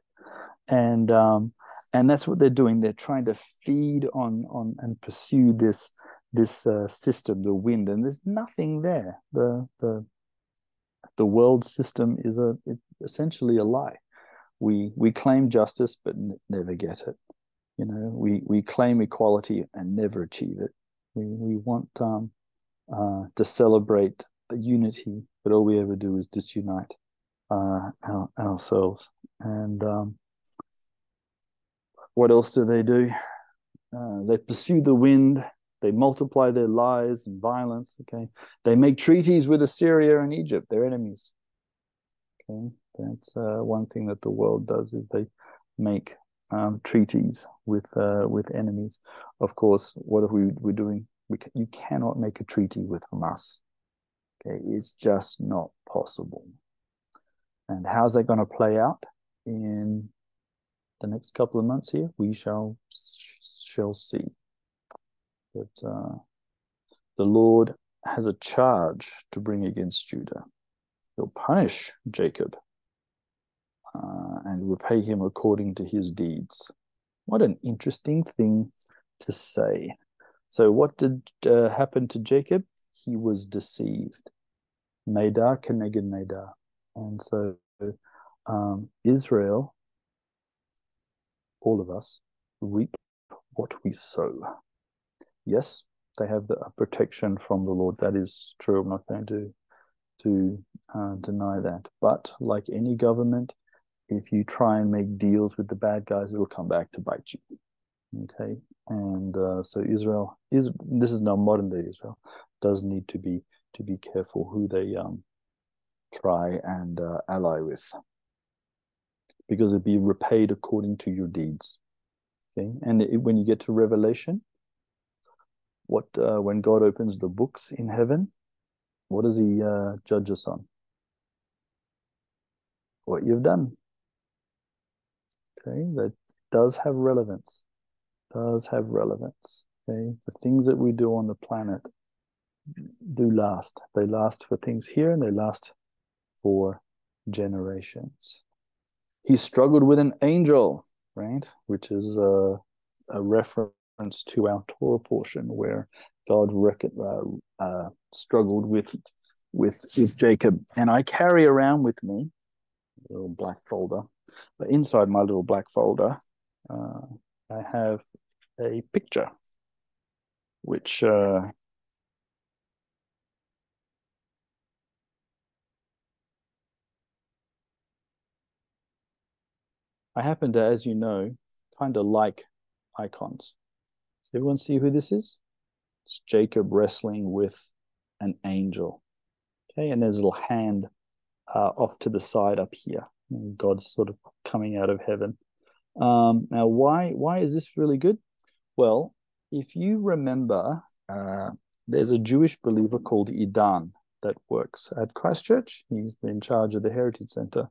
And um, and that's what they're doing. They're trying to feed on on and pursue this this uh, system, the wind, and there's nothing there. The the the world system is a essentially a lie. We we claim justice but n- never get it. You know, we we claim equality and never achieve it. We we want um, uh, to celebrate unity, but all we ever do is disunite uh, our, ourselves. And um, what else do they do? Uh, they pursue the wind. They multiply their lies and violence. Okay, they make treaties with Assyria and Egypt, their enemies. Okay, that's uh, one thing that the world does is they make um, treaties with uh, with enemies. Of course, what are we we're doing? We you cannot make a treaty with Hamas. Okay, it's just not possible. And how's that going to play out in the next couple of months here? We shall shall see. But uh, the Lord has a charge to bring against Judah. He'll punish Jacob uh, and repay him according to his deeds. What an interesting thing to say. So, what did uh, happen to Jacob? He was deceived. Midah keneged Midah. And so, um, Israel, all of us, reap what we sow. Yes, they have the protection from the Lord. That is true. I'm not going to to uh, deny that. But like any government, if you try and make deals with the bad guys, it'll come back to bite you. Okay, and uh, so Israel is this is now modern day Israel does need to be to be careful who they um try and uh, ally with because it be repaid according to your deeds. Okay, and it, when you get to Revelation, what uh, when God opens the books in heaven, what does He uh, judge us on? What you've done. Okay, that does have relevance. Does have relevance. Okay, the things that we do on the planet do last. They last for things here, and they last for generations. He struggled with an angel, right? Which is a, a reference to our Torah portion where God uh, uh, struggled with, with with Jacob. And I carry around with me a little black folder, but inside my little black folder, uh, I have a picture which uh, I happen to, as you know, kind of like icons. Does everyone see who this is? It's Jacob wrestling with an angel. Okay, and there's a little hand uh, off to the side up here. God's sort of coming out of heaven. Um, now, why why is this really good? Well, if you remember, uh, there's a Jewish believer called Idan. that works at Christ Church. He's in charge of the Heritage Centre.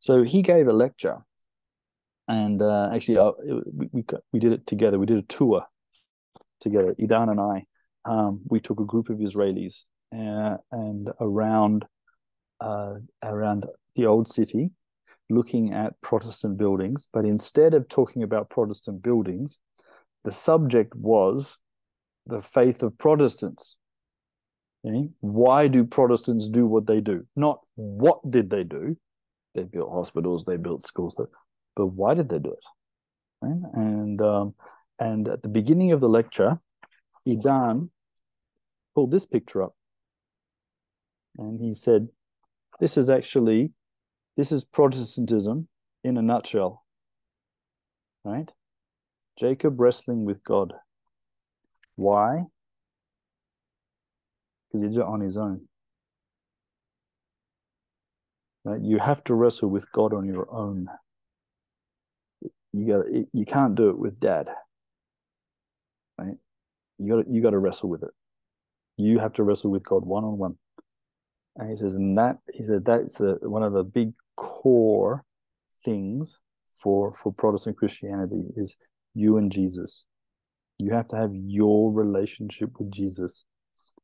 So he gave a lecture, and uh, actually, uh, we, we we did it together. We did a tour together. Idan and I. Um, we took a group of Israelis uh, and around uh, around the old city, looking at Protestant buildings. But instead of talking about Protestant buildings, the subject was the faith of Protestants. Okay? Why do Protestants do what they do? Not what did they do? They built hospitals, they built schools, but why did they do it? Right? And um, and at the beginning of the lecture, Idan pulled this picture up, and he said, "This is actually, this is Protestantism in a nutshell." Right? Jacob wrestling with God. Why? Because he did on his own. Right? You have to wrestle with God on your own. You got you can't do it with dad. Right? You got you got to wrestle with it. You have to wrestle with God one on one. And he says, and that he said that's the one of the big core things for for Protestant Christianity is you and Jesus. You have to have your relationship with Jesus.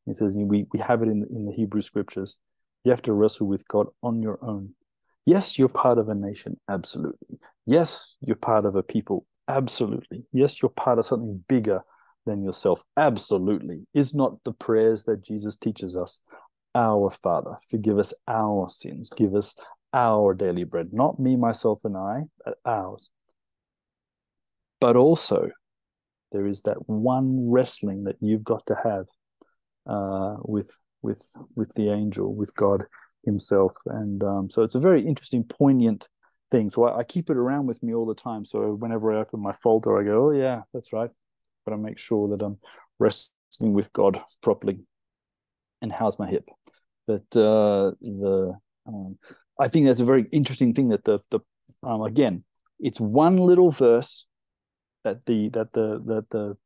He says we, we have it in, in the Hebrew scriptures. You have to wrestle with God on your own. Yes, you're part of a nation, absolutely. Yes, you're part of a people, absolutely. Yes, you're part of something bigger than yourself, absolutely. Is not the prayers that Jesus teaches us Our Father, forgive us our sins, give us our daily bread, not me, myself, and I, but ours. But also, there is that one wrestling that you've got to have uh, with with with the angel, with God Himself, and um, so it's a very interesting, poignant thing. So I, I, keep it around with me all the time. So whenever I open my folder, I go, "Oh yeah, that's right." But I make sure that I'm wrestling with God properly. And how's my hip? But uh, the um, I think that's a very interesting thing that the the um, again, it's one little verse that the that the that the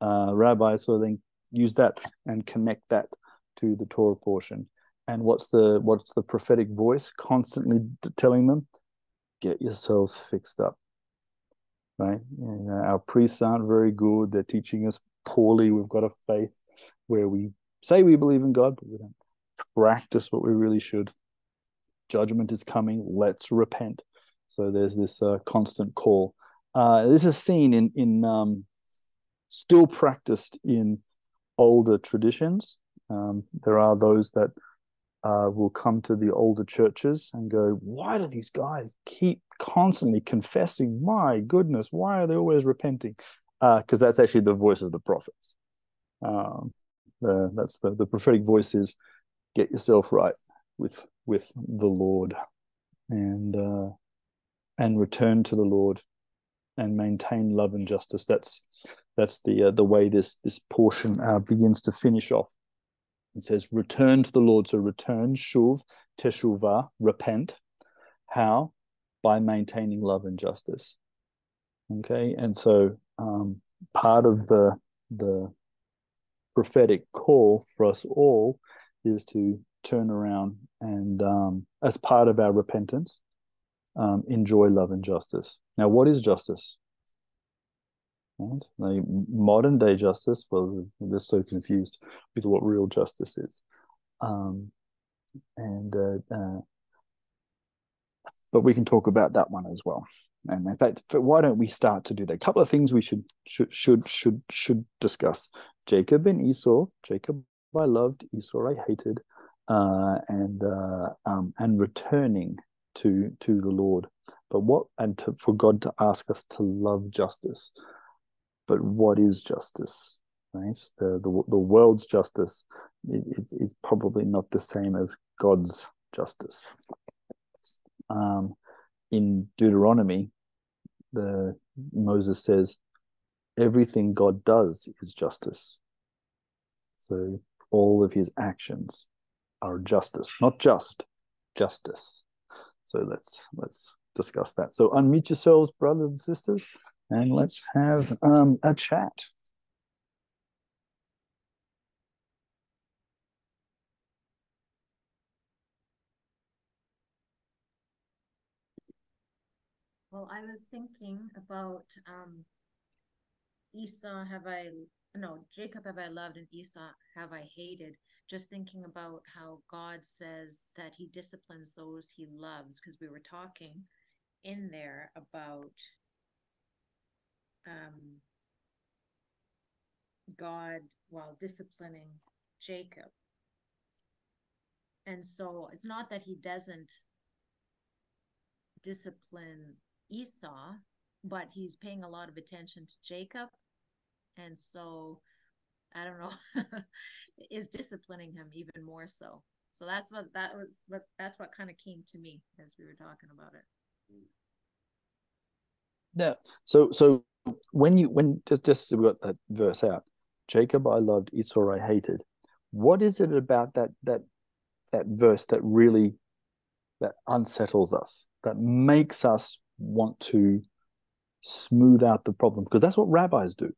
uh, rabbis so then use that and connect that to the Torah portion. And what's the what's the prophetic voice constantly telling them? Get yourselves fixed up. Right? You know, our priests aren't very good. They're teaching us poorly. We've got a faith where we say we believe in God, but we don't practice what we really should. Judgment is coming. Let's repent. So there's this uh, constant call uh, this is seen in in um, still practiced in older traditions. Um, there are those that uh, will come to the older churches and go, "Why do these guys keep constantly confessing? My goodness, why are they always repenting?" Because uh, that's actually the voice of the prophets. Um, the, that's the the prophetic voice is, "Get yourself right with with the Lord, and uh, and return to the Lord." and maintain love and justice. That's that's the uh, the way this this portion uh, begins to finish off. It says, "Return to the Lord." So return, shuv, teshuvah, repent. How? By maintaining love and justice. Okay, and so um, part of the the prophetic call for us all is to turn around and, um, as part of our repentance, um, enjoy love and justice. Now, what is justice? Right? Like modern day justice, well, they're so confused with what real justice is. Um, and uh, uh, but we can talk about that one as well. And in fact, why don't we start to do that? A couple of things we should should should should should discuss. Jacob and Esau. Jacob I loved, Esau I hated, uh, and uh, um, and returning to to the Lord. But what and to, for God to ask us to love justice. But what is justice? Right? The the, the world's justice is, is probably not the same as God's justice. Um, in Deuteronomy, the Moses says, everything God does is justice. So all of his actions are justice, not just justice. So let's let's discuss that. So unmute yourselves, brothers and sisters, and let's have um, a chat. Well, I was thinking about um, Esau, have I, no, Jacob have I loved and Esau have I hated. Just thinking about how God says that he disciplines those he loves, because we were talking in there about um, God while disciplining Jacob. And so it's not that he doesn't discipline Esau, but he's paying a lot of attention to Jacob. And so I don't know, is disciplining him even more so. So that's what that was, was that's what kind of came to me as we were talking about it. Yeah. So so when you when just just we got that verse out, Jacob I loved, Esau I hated. What is it about that that that verse that really that unsettles us, that makes us want to smooth out the problem? Because that's what rabbis do.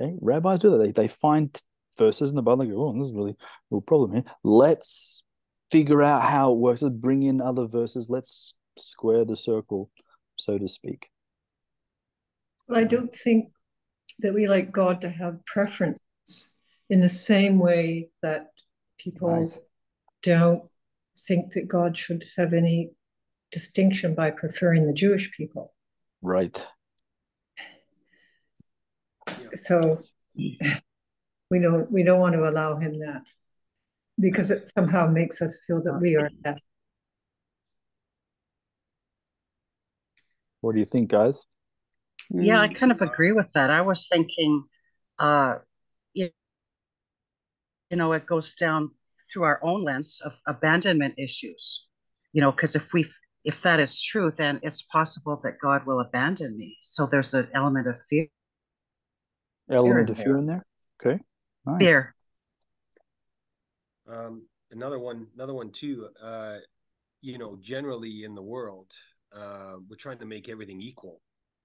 Okay? Rabbis do that. They they find verses in the Bible and go, oh, this is really real problem here. Let's figure out how it works. Let's bring in other verses. Let's square the circle, so to speak. But I don't think that we like God to have preference in the same way that people nice. don't think that God should have any distinction by preferring the Jewish people. Right. So we don't we don't want to allow him that because it somehow makes us feel that we are best. What do you think, guys? Yeah, I kind of agree with that. I was thinking, uh, you, you know, it goes down through our own lens of abandonment issues. You know, because if we if that is true, then it's possible that God will abandon me. So there's an element of fear. Element fear of fear in there. Okay. Nice. Fear. Um, another one, another one too. Uh, you know, generally in the world, uh, we're trying to make everything equal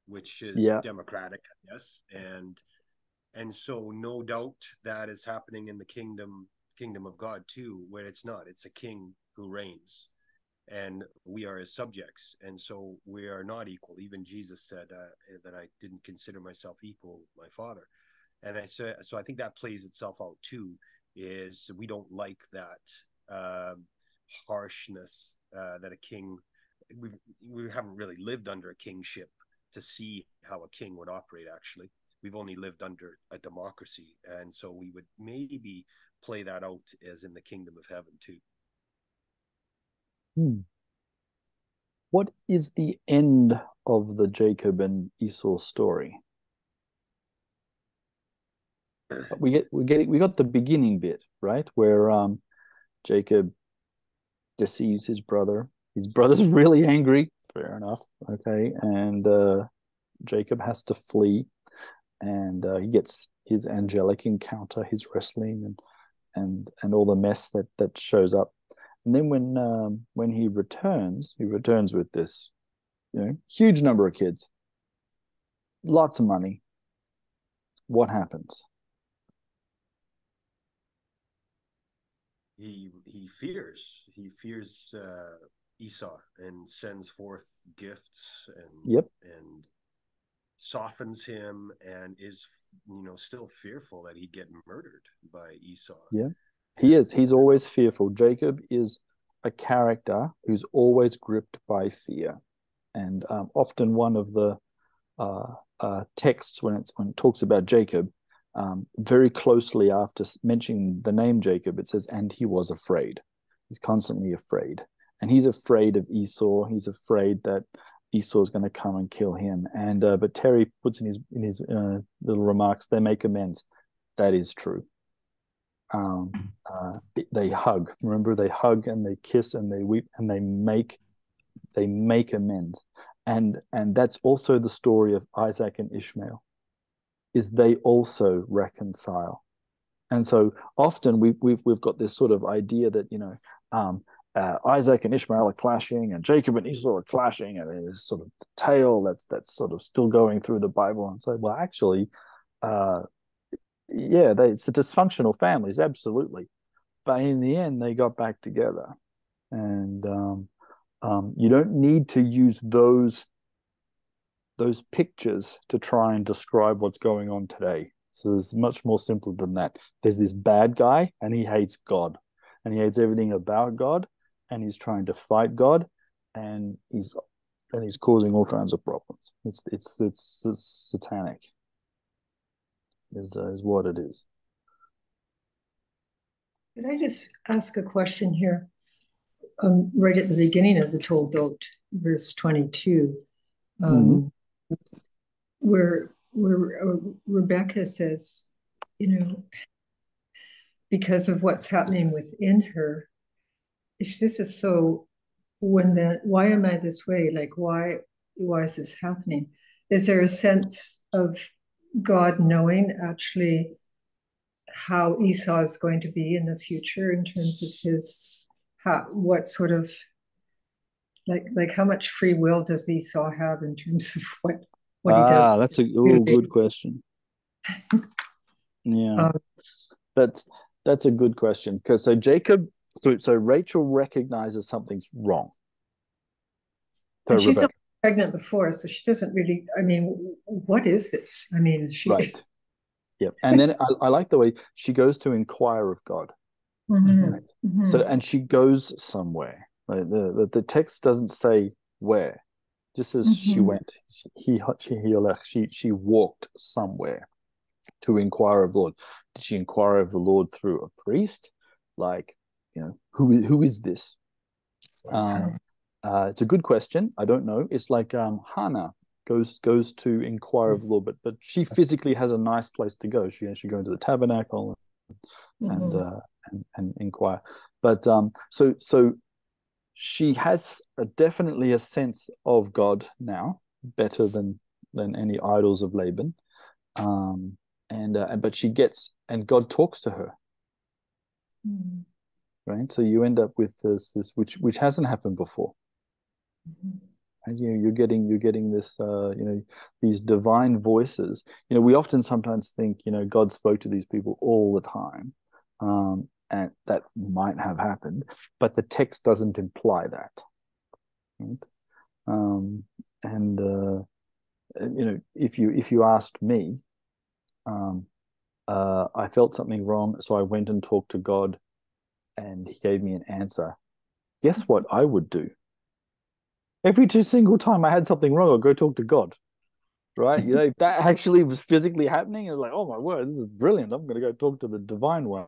which is yeah. democratic, yes, and and so no doubt that is happening in the kingdom kingdom of God too, where it's not. It's a king who reigns, and we are his subjects, and so we are not equal. Even Jesus said uh, that I didn't consider myself equal my Father, and I said so. I think that plays itself out too. Is we don't like that uh, harshness uh, that a king. We we haven't really lived under a kingship to see how a king would operate actually. We've only lived under a democracy and so we would maybe play that out as in the kingdom of heaven too. Hmm. what is the end of the jacob and esau story? We get we get we got the beginning bit right? Where um jacob deceives his brother. His brother's really angry fair enough. Okay, and uh, Jacob has to flee, and uh, he gets his angelic encounter, his wrestling, and and and all the mess that that shows up. And then when um, when he returns, he returns with this, you know, huge number of kids, lots of money. What happens? He he fears. He fears uh, Esau and sends forth gifts and yep. and softens him and is you know still fearful that he'd get murdered by Esau. Yeah. He is. He's always fearful. Jacob is a character who's always gripped by fear. And um, often one of the uh, uh, texts when it's when it talks about Jacob, um, very closely after mentioning the name Jacob, it says, "And he was afraid." He's constantly afraid and he's afraid of Esau. He's afraid that Esau is going to come and kill him. And uh, but Terry puts in his in his uh, little remarks, they make amends. That is true. Um, uh, they hug. Remember, they hug and they kiss and they weep and they make they make amends. And and that's also the story of Isaac and Ishmael. Is they also reconcile. And so often we've we've we've got this sort of idea that you know um, uh, Isaac and Ishmael are clashing, and Jacob and Esau are clashing, and it's sort of the tale that's that's sort of still going through the Bible. And so, well, actually, uh, yeah, they, it's a dysfunctional families, absolutely, but in the end, they got back together, and um, um, you don't need to use those those pictures to try and describe what's going on today. So it's much more simple than that. There's this bad guy and he hates God and he hates everything about God and he's trying to fight God and he's and he's causing all kinds of problems. It's it's it's, it's satanic. Is uh, is what it is. Could I just ask a question here? Um, right at the beginning of the Toldot, verse twenty-two, um, mm-hmm. where where uh, Rebecca says, you know, because of what's happening within her, if this is so when the why am I this way? Like why why is this happening? Is there a sense of God knowing actually how Esau is going to be in the future in terms of his how what sort of like like how much free will does Esau have in terms of what what ah, he does? that's a oh, good question. Yeah, um, that's that's a good question because so Jacob so, so Rachel recognizes something's wrong. and she's pregnant before, so she doesn't really. I mean, what is this? I mean, she. Right. Yep. And then I, I like the way she goes to inquire of God. Mm-hmm. Right? Mm-hmm. So, and she goes somewhere. Like the, the, the text doesn't say where, just as mm-hmm. she went. He she she she walked somewhere to inquire of the Lord. Did she inquire of the Lord through a priest? Like you know who who is this? Um, uh, it's a good question. I don't know. It's like um, hannah goes goes to inquire of the lord but but she physically has a nice place to go. She she go into the tabernacle and mm-hmm. and, uh, and, and inquire. But um so so she has a, definitely a sense of god now better than than any idols of laban. Um and uh, but she gets and god talks to her. Mm-hmm right? So you end up with this, this which which hasn't happened before. Mm-hmm. And you know, you're getting you're getting this, uh, you know, these divine voices. You know, we often sometimes think, you know, God spoke to these people all the time, um, and that might have happened, but the text doesn't imply that. Right? Um, and uh, you know, if you if you asked me, um, uh, I felt something wrong, so I went and talked to God and he gave me an answer. Guess what I would do? Every two single time I had something wrong, I'd go talk to God. Right? you know, that actually was physically happening, it's like, oh my word, this is brilliant. I'm going to go talk to the divine one.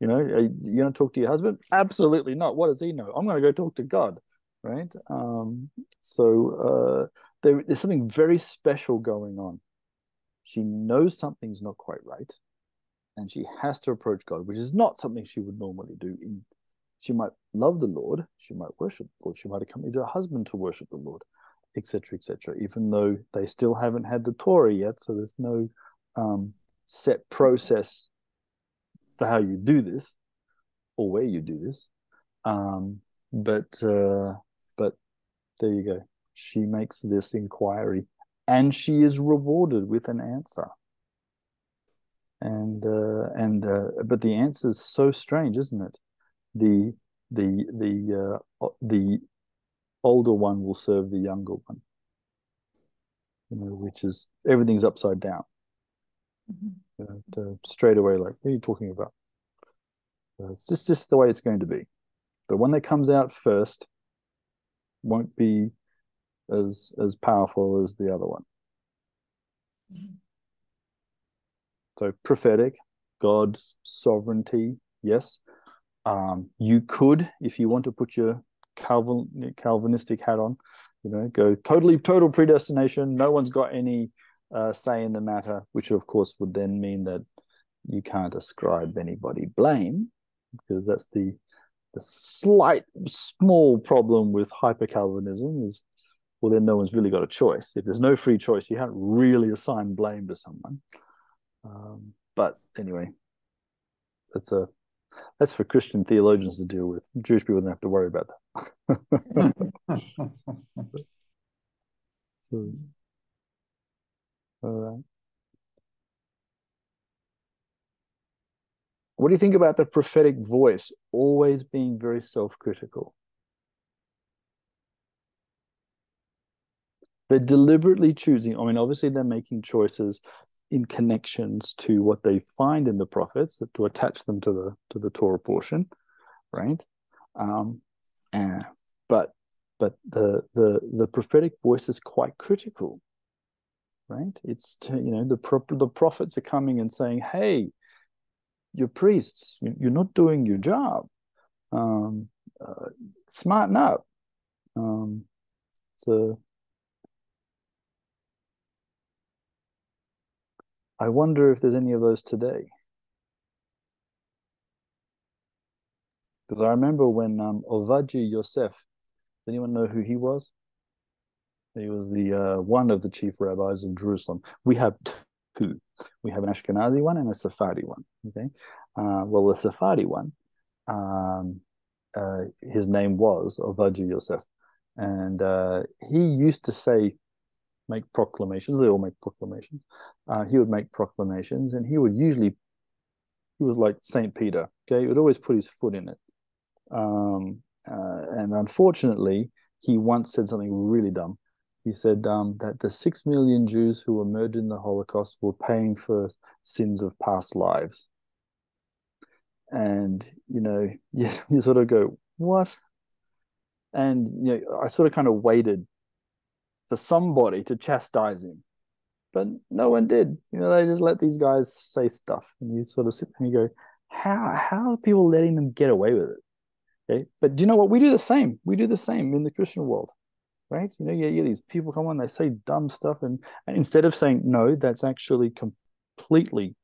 You know, you going to talk to your husband? Absolutely not. What does he know? I'm going to go talk to God. Right? Um, so uh, there, there's something very special going on. She knows something's not quite right and she has to approach God, which is not something she would normally do. In, she might love the Lord, she might worship the Lord, she might accompany her husband to worship the Lord, etc., etc. Even though they still haven't had the Torah yet, so there's no um, set process for how you do this or where you do this. Um, but uh, but there you go. She makes this inquiry, and she is rewarded with an answer and uh, and uh, but the answer is so strange, isn't it? The the the uh, the older one will serve the younger one, you know, which is everything's upside down. Mm-hmm. You know, straight away, like, what are you talking about? it's just just the way it's going to be. The one that comes out first won't be as as powerful as the other one. Mm-hmm. So prophetic, God's sovereignty, yes. Um, you could, if you want to put your Calvin Calvinistic hat on, you know, go totally total predestination. No one's got any uh, say in the matter, which of course would then mean that you can't ascribe anybody blame, because that's the the slight small problem with hyper Calvinism is well then no one's really got a choice. If there's no free choice, you can't really assign blame to someone. Um, but anyway, that's a that's for Christian theologians to deal with. Jewish people don't have to worry about that. so, all right. What do you think about the prophetic voice always being very self critical? they're deliberately choosing. I mean, obviously, they're making choices in connections to what they find in the prophets that to attach them to the to the Torah portion, right? Um, and, but but the the the prophetic voice is quite critical, right? It's to, you know the pro- the prophets are coming and saying, "Hey, you're priests, you're not doing your job. Um, uh, smarten up." Um, so I wonder if there's any of those today. Because I remember when um, Yosef, does anyone know who he was? He was the uh, one of the chief rabbis of Jerusalem. We have two. We have an Ashkenazi one and a Sephardi one. Okay, uh, well, the Sephardi one, um, uh, his name was Ovadia Yosef, and uh, he used to say make proclamations. They all make proclamations. Uh, he would make proclamations, and he would usually, he was like Saint Peter. Okay, he would always put his foot in it. Um, uh, and unfortunately, he once said something really dumb. He said um, that the six million Jews who were murdered in the Holocaust were paying for sins of past lives. And you know, you, you sort of go, what? And you know, I sort of kind of waited for somebody to chastise him. But no one did. You know, they just let these guys say stuff. And you sort of sit there and you go, how how are people letting them get away with it? Okay. But do you know what? We do the same. We do the same in the Christian world. Right? You know, yeah, yeah, these people come on, they say dumb stuff, and, and instead of saying no, that's actually completely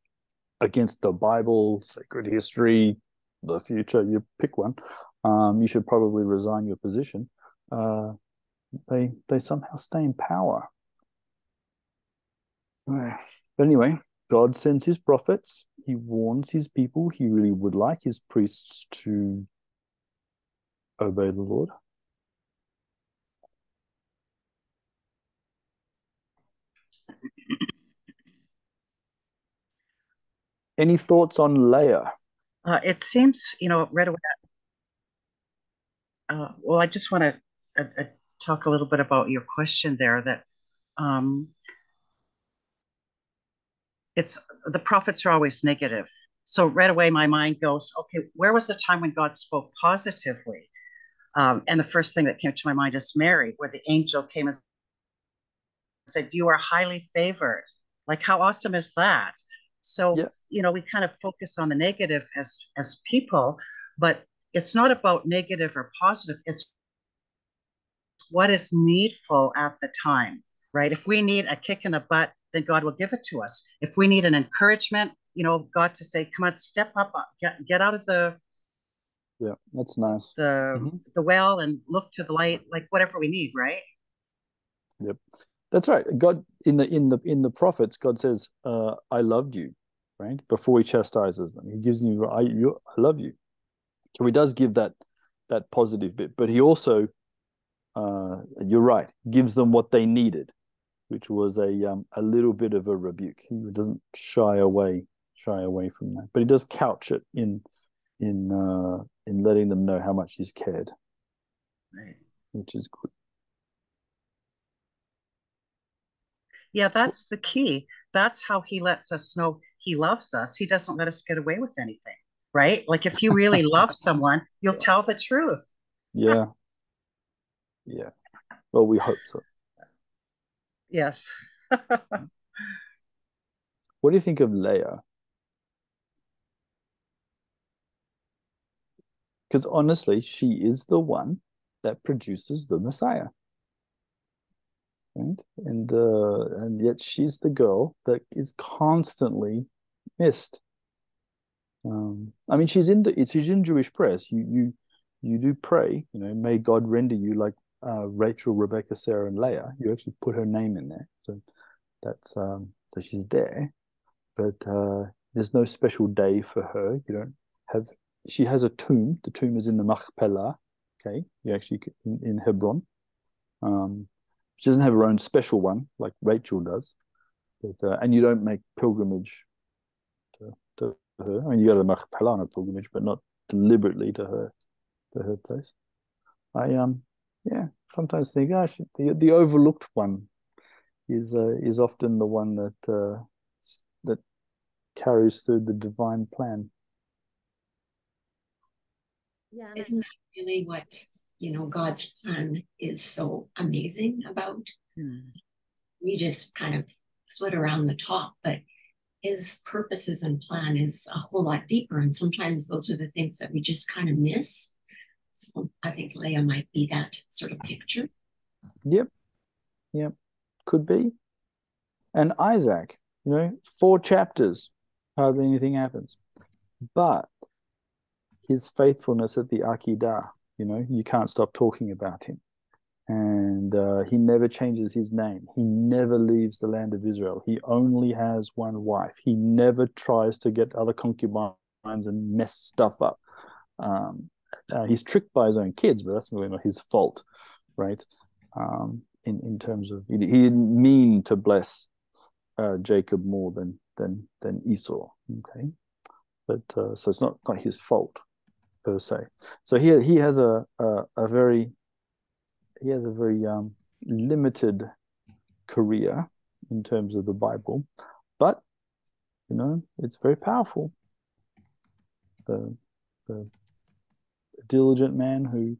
against the Bible, sacred history, the future, you pick one. Um, you should probably resign your position. Uh, they they somehow stay in power. But anyway, God sends his prophets. He warns his people. He really would like his priests to obey the Lord. Any thoughts on Leah? Uh, it seems, you know, right away. Uh, well, I just want to uh talk a little bit about your question there that um, it's the prophets are always negative. So right away, my mind goes, okay, where was the time when God spoke positively? Um, and the first thing that came to my mind is Mary, where the angel came and said, You are highly favored. Like, how awesome is that? So, yeah. you know, we kind of focus on the negative as as people, but it's not about negative or positive. It's what is needful at the time, right? If we need a kick in the butt, then God will give it to us. If we need an encouragement, you know, God to say, come on, step up, uh, get, get out of the yeah, that's nice. The mm-hmm. the well and look to the light, like whatever we need, right? Yep, that's right. God in the in the in the prophets, God says, uh, "I loved you," right? Before He chastises them, He gives you, "I you, I love you." So He does give that that positive bit, but He also uh, you're right, gives them what they needed, which was a um, a little bit of a rebuke. He doesn't shy away shy away from that, but he does couch it in in uh, in letting them know how much he's cared, right. which is good. Yeah, that's the key. That's how he lets us know he loves us. He doesn't let us get away with anything, right? Like if you really love someone, you'll tell the truth. Yeah, yeah. Well, we hope so. Yes. what do you think of Leah? Because honestly, she is the one that produces the Messiah. Right? And uh, and yet she's the girl that is constantly missed. Um, I mean, she's in the she's in Jewish prayers. You you you do pray. You know, may God render you like uh, Rachel, Rebecca, Sarah, and Leah, you actually put her name in there. So that's um, so she's there, but uh, there's no special day for her. You don't have. She has a tomb. The tomb is in the Machpelah. Okay, you actually in, in Hebron. Um, she doesn't have her own special one like Rachel does, but uh, and you don't make pilgrimage to, to her. I mean, you go to the Machpelah on a pilgrimage, but not deliberately to her to her place. I um yeah, sometimes think, gosh, the the overlooked one is uh, is often the one that uh, that carries through the divine plan. Yeah, isn't that really what you know God's plan is so amazing about? Hmm. We just kind of flit around the top, but his purposes and plan is a whole lot deeper. And sometimes those are the things that we just kind of miss. So I think Leah might be that sort of picture. Yep. Yep. Could be. And Isaac, you know, four chapters, hardly anything happens. But his faithfulness at the Akedah, you know, you can't stop talking about him. And uh, he never changes his name. He never leaves the land of Israel. He only has one wife. He never tries to get other concubines and mess stuff up. Um, uh, he's tricked by his own kids, but that's really not his fault, right? Um, in in terms of he, didn't mean to bless uh, Jacob more than than than Esau, okay? But uh, so it's not not his fault per se. So he he has a a, a very he has a very um, limited career in terms of the Bible, but you know it's very powerful. The the diligent man who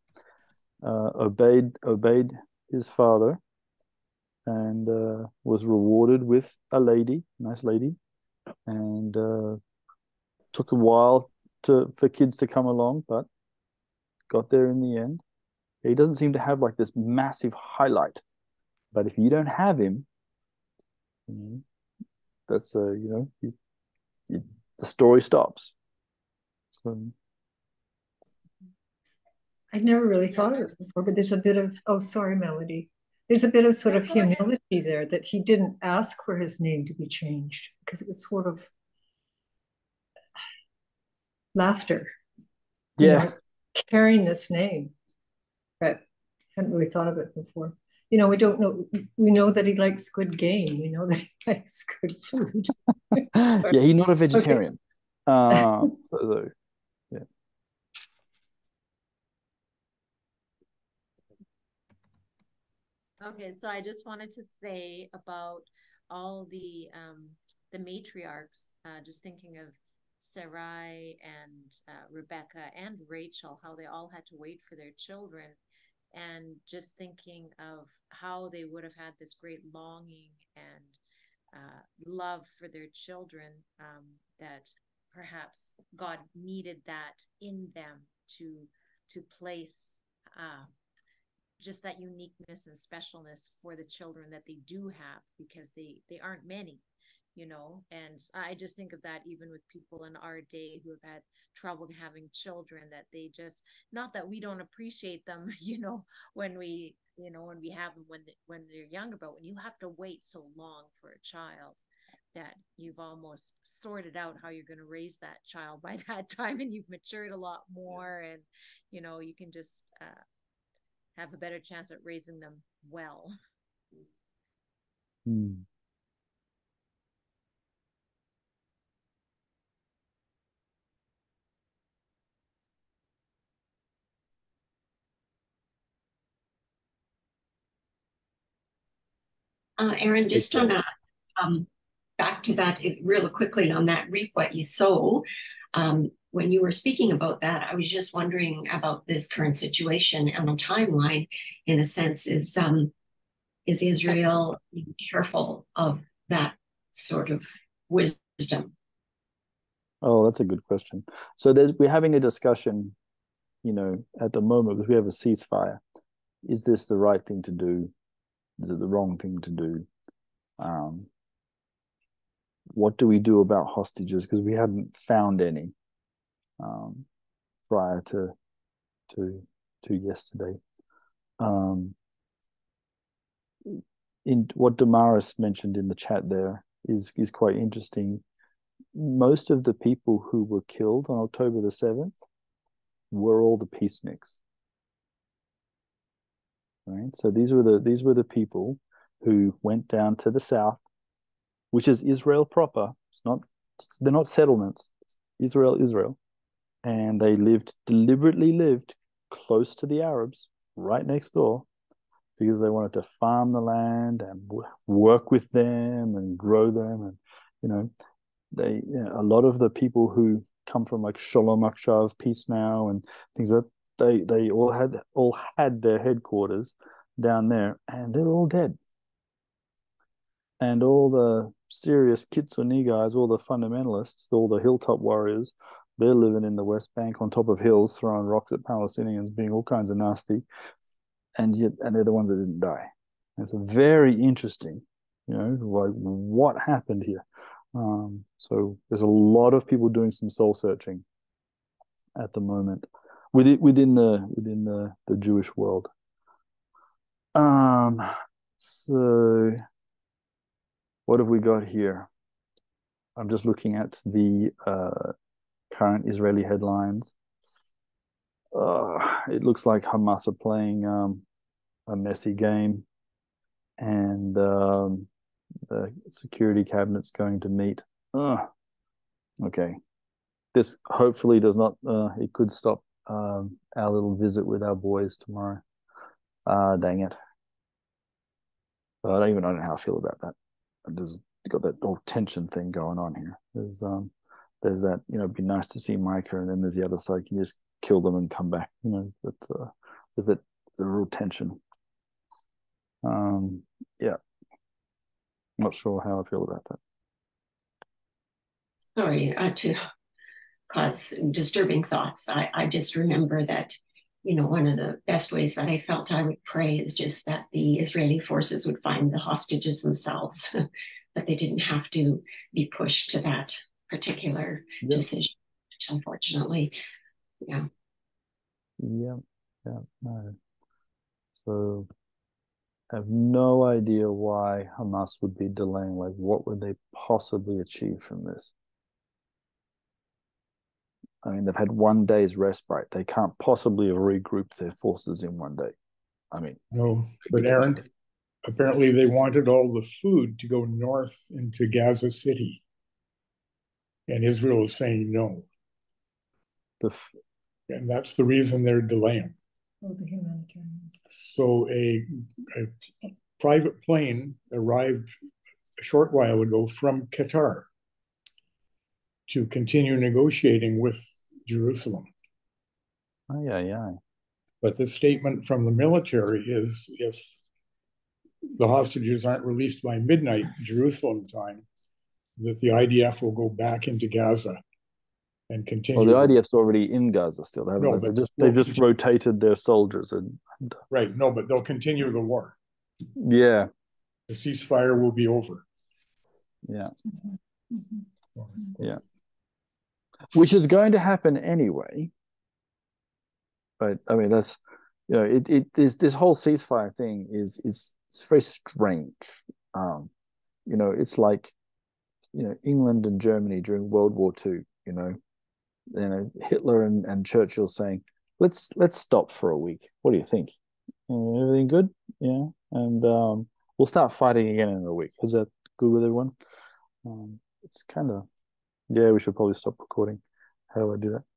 uh, obeyed obeyed his father and uh, was rewarded with a lady, nice lady, and uh, took a while to for kids to come along, but got there in the end. He doesn't seem to have like this massive highlight, but if you don't have him, know, that's uh, you know, you, you, the story stops. So. I'd never really thought of it before, but there's a bit of oh, sorry, Melody. There's a bit of sort of humility there that he didn't ask for his name to be changed because it was sort of laughter. Yeah. Know, carrying this name. But I hadn't really thought of it before. You know, we don't know we know that he likes good game. We know that he likes good food. yeah, he's not a vegetarian. Okay. Uh, so, so yeah. Okay, so I just wanted to say about all the um, the matriarchs. Uh, just thinking of Sarai and uh, Rebecca and Rachel, how they all had to wait for their children, and just thinking of how they would have had this great longing and uh, love for their children um, that perhaps God needed that in them to to place uh, just that uniqueness and specialness for the children that they do have because they they aren't many you know? And i just think of that even with people in our day who have had trouble having children that they just not that we don't appreciate them you know when we you know when we have them when they, when they're younger but when you have to wait so long for a child that you've almost sorted out how you're going to raise that child by that time and you've matured a lot more and you know you can just uh, have a better chance at raising them well hmm. Uh, Aaron, just on that, um, back to that it, real quickly on that reap what you sow. Um, when you were speaking about that, I was just wondering about this current situation and the timeline. In a sense, is um, is Israel careful of that sort of wisdom? Oh, that's a good question. So there's we're having a discussion, you know, at the moment because we have a ceasefire. Is this the right thing to do? Is it the wrong thing to do? Um, what do we do about hostages? Because we haven't found any um, prior to to to yesterday. Um, in what Damaris mentioned in the chat there is is quite interesting. Most of the people who were killed on October the seventh were all the peaceniks right? So these were the these were the people who went down to the south, which is Israel proper. It's not they're not settlements. It's Israel, Israel, and they lived deliberately lived close to the Arabs, right next door, because they wanted to farm the land and work with them and grow them and you know they you know, a lot of the people who come from like Shalom Akshav, Peace Now, and things like that. They they all had all had their headquarters down there, and they're all dead. And all the serious Kitsuni guys, all the fundamentalists, all the hilltop warriors, they're living in the West Bank on top of hills, throwing rocks at Palestinians, being all kinds of nasty, and yet and they're the ones that didn't die. It's very interesting, you know, like what happened here. Um, so there's a lot of people doing some soul searching at the moment within within the within the the Jewish world. Um, so what have we got here? I'm just looking at the uh, current Israeli headlines. Uh, it looks like Hamas are playing um, a messy game, and um, the security cabinet's going to meet. Uh, okay, this hopefully does not. Uh, it could stop um, our little visit with our boys tomorrow. Ah, dang it! I don't even know how I feel about that. There's got that whole tension thing going on here. There's um, there's that you know, it'd be nice to see Micah, and then there's the other side. You just kill them and come back. You know, but uh, there's that the real tension. Um, yeah, not sure how I feel about that. Sorry uh, to cause disturbing thoughts. I, I just remember that, you know, one of the best ways that I felt I would pray is just that the Israeli forces would find the hostages themselves, that they didn't have to be pushed to that particular yes. decision, which unfortunately, yeah. Yeah, yeah, no. So I have no idea why Hamas would be delaying. Like, what would they possibly achieve from this? I mean, they've had one day's respite. They can't possibly have regrouped their forces in one day. I mean, no, but Aaron, apparently they wanted all the food to go north into Gaza City. And Israel is saying no. The f- and that's the reason they're delaying. Oh, the humanitarians. So a, a private plane arrived a short while ago from Qatar to continue negotiating with Jerusalem. Oh, yeah, yeah. But the statement from the military is if the hostages aren't released by midnight Jerusalem time, that the IDF will go back into Gaza and continue. Well, the IDF's already in Gaza still. They no, they just they just rotated their soldiers and, and. Right. No, but they'll continue the war. Yeah. The ceasefire will be over. Yeah. Yeah. Which is going to happen anyway. But I mean, that's you know, it it this this whole ceasefire thing is is it's very strange. Um, you know, it's like you know England and Germany during World War II. You know, you know Hitler and, and Churchill saying, "Let's let's stop for a week. What do you think? Uh, everything good? Yeah, and um, we'll start fighting again in a week. Is that good with everyone? Um, it's kind of yeah. We should probably stop recording. How do I do that?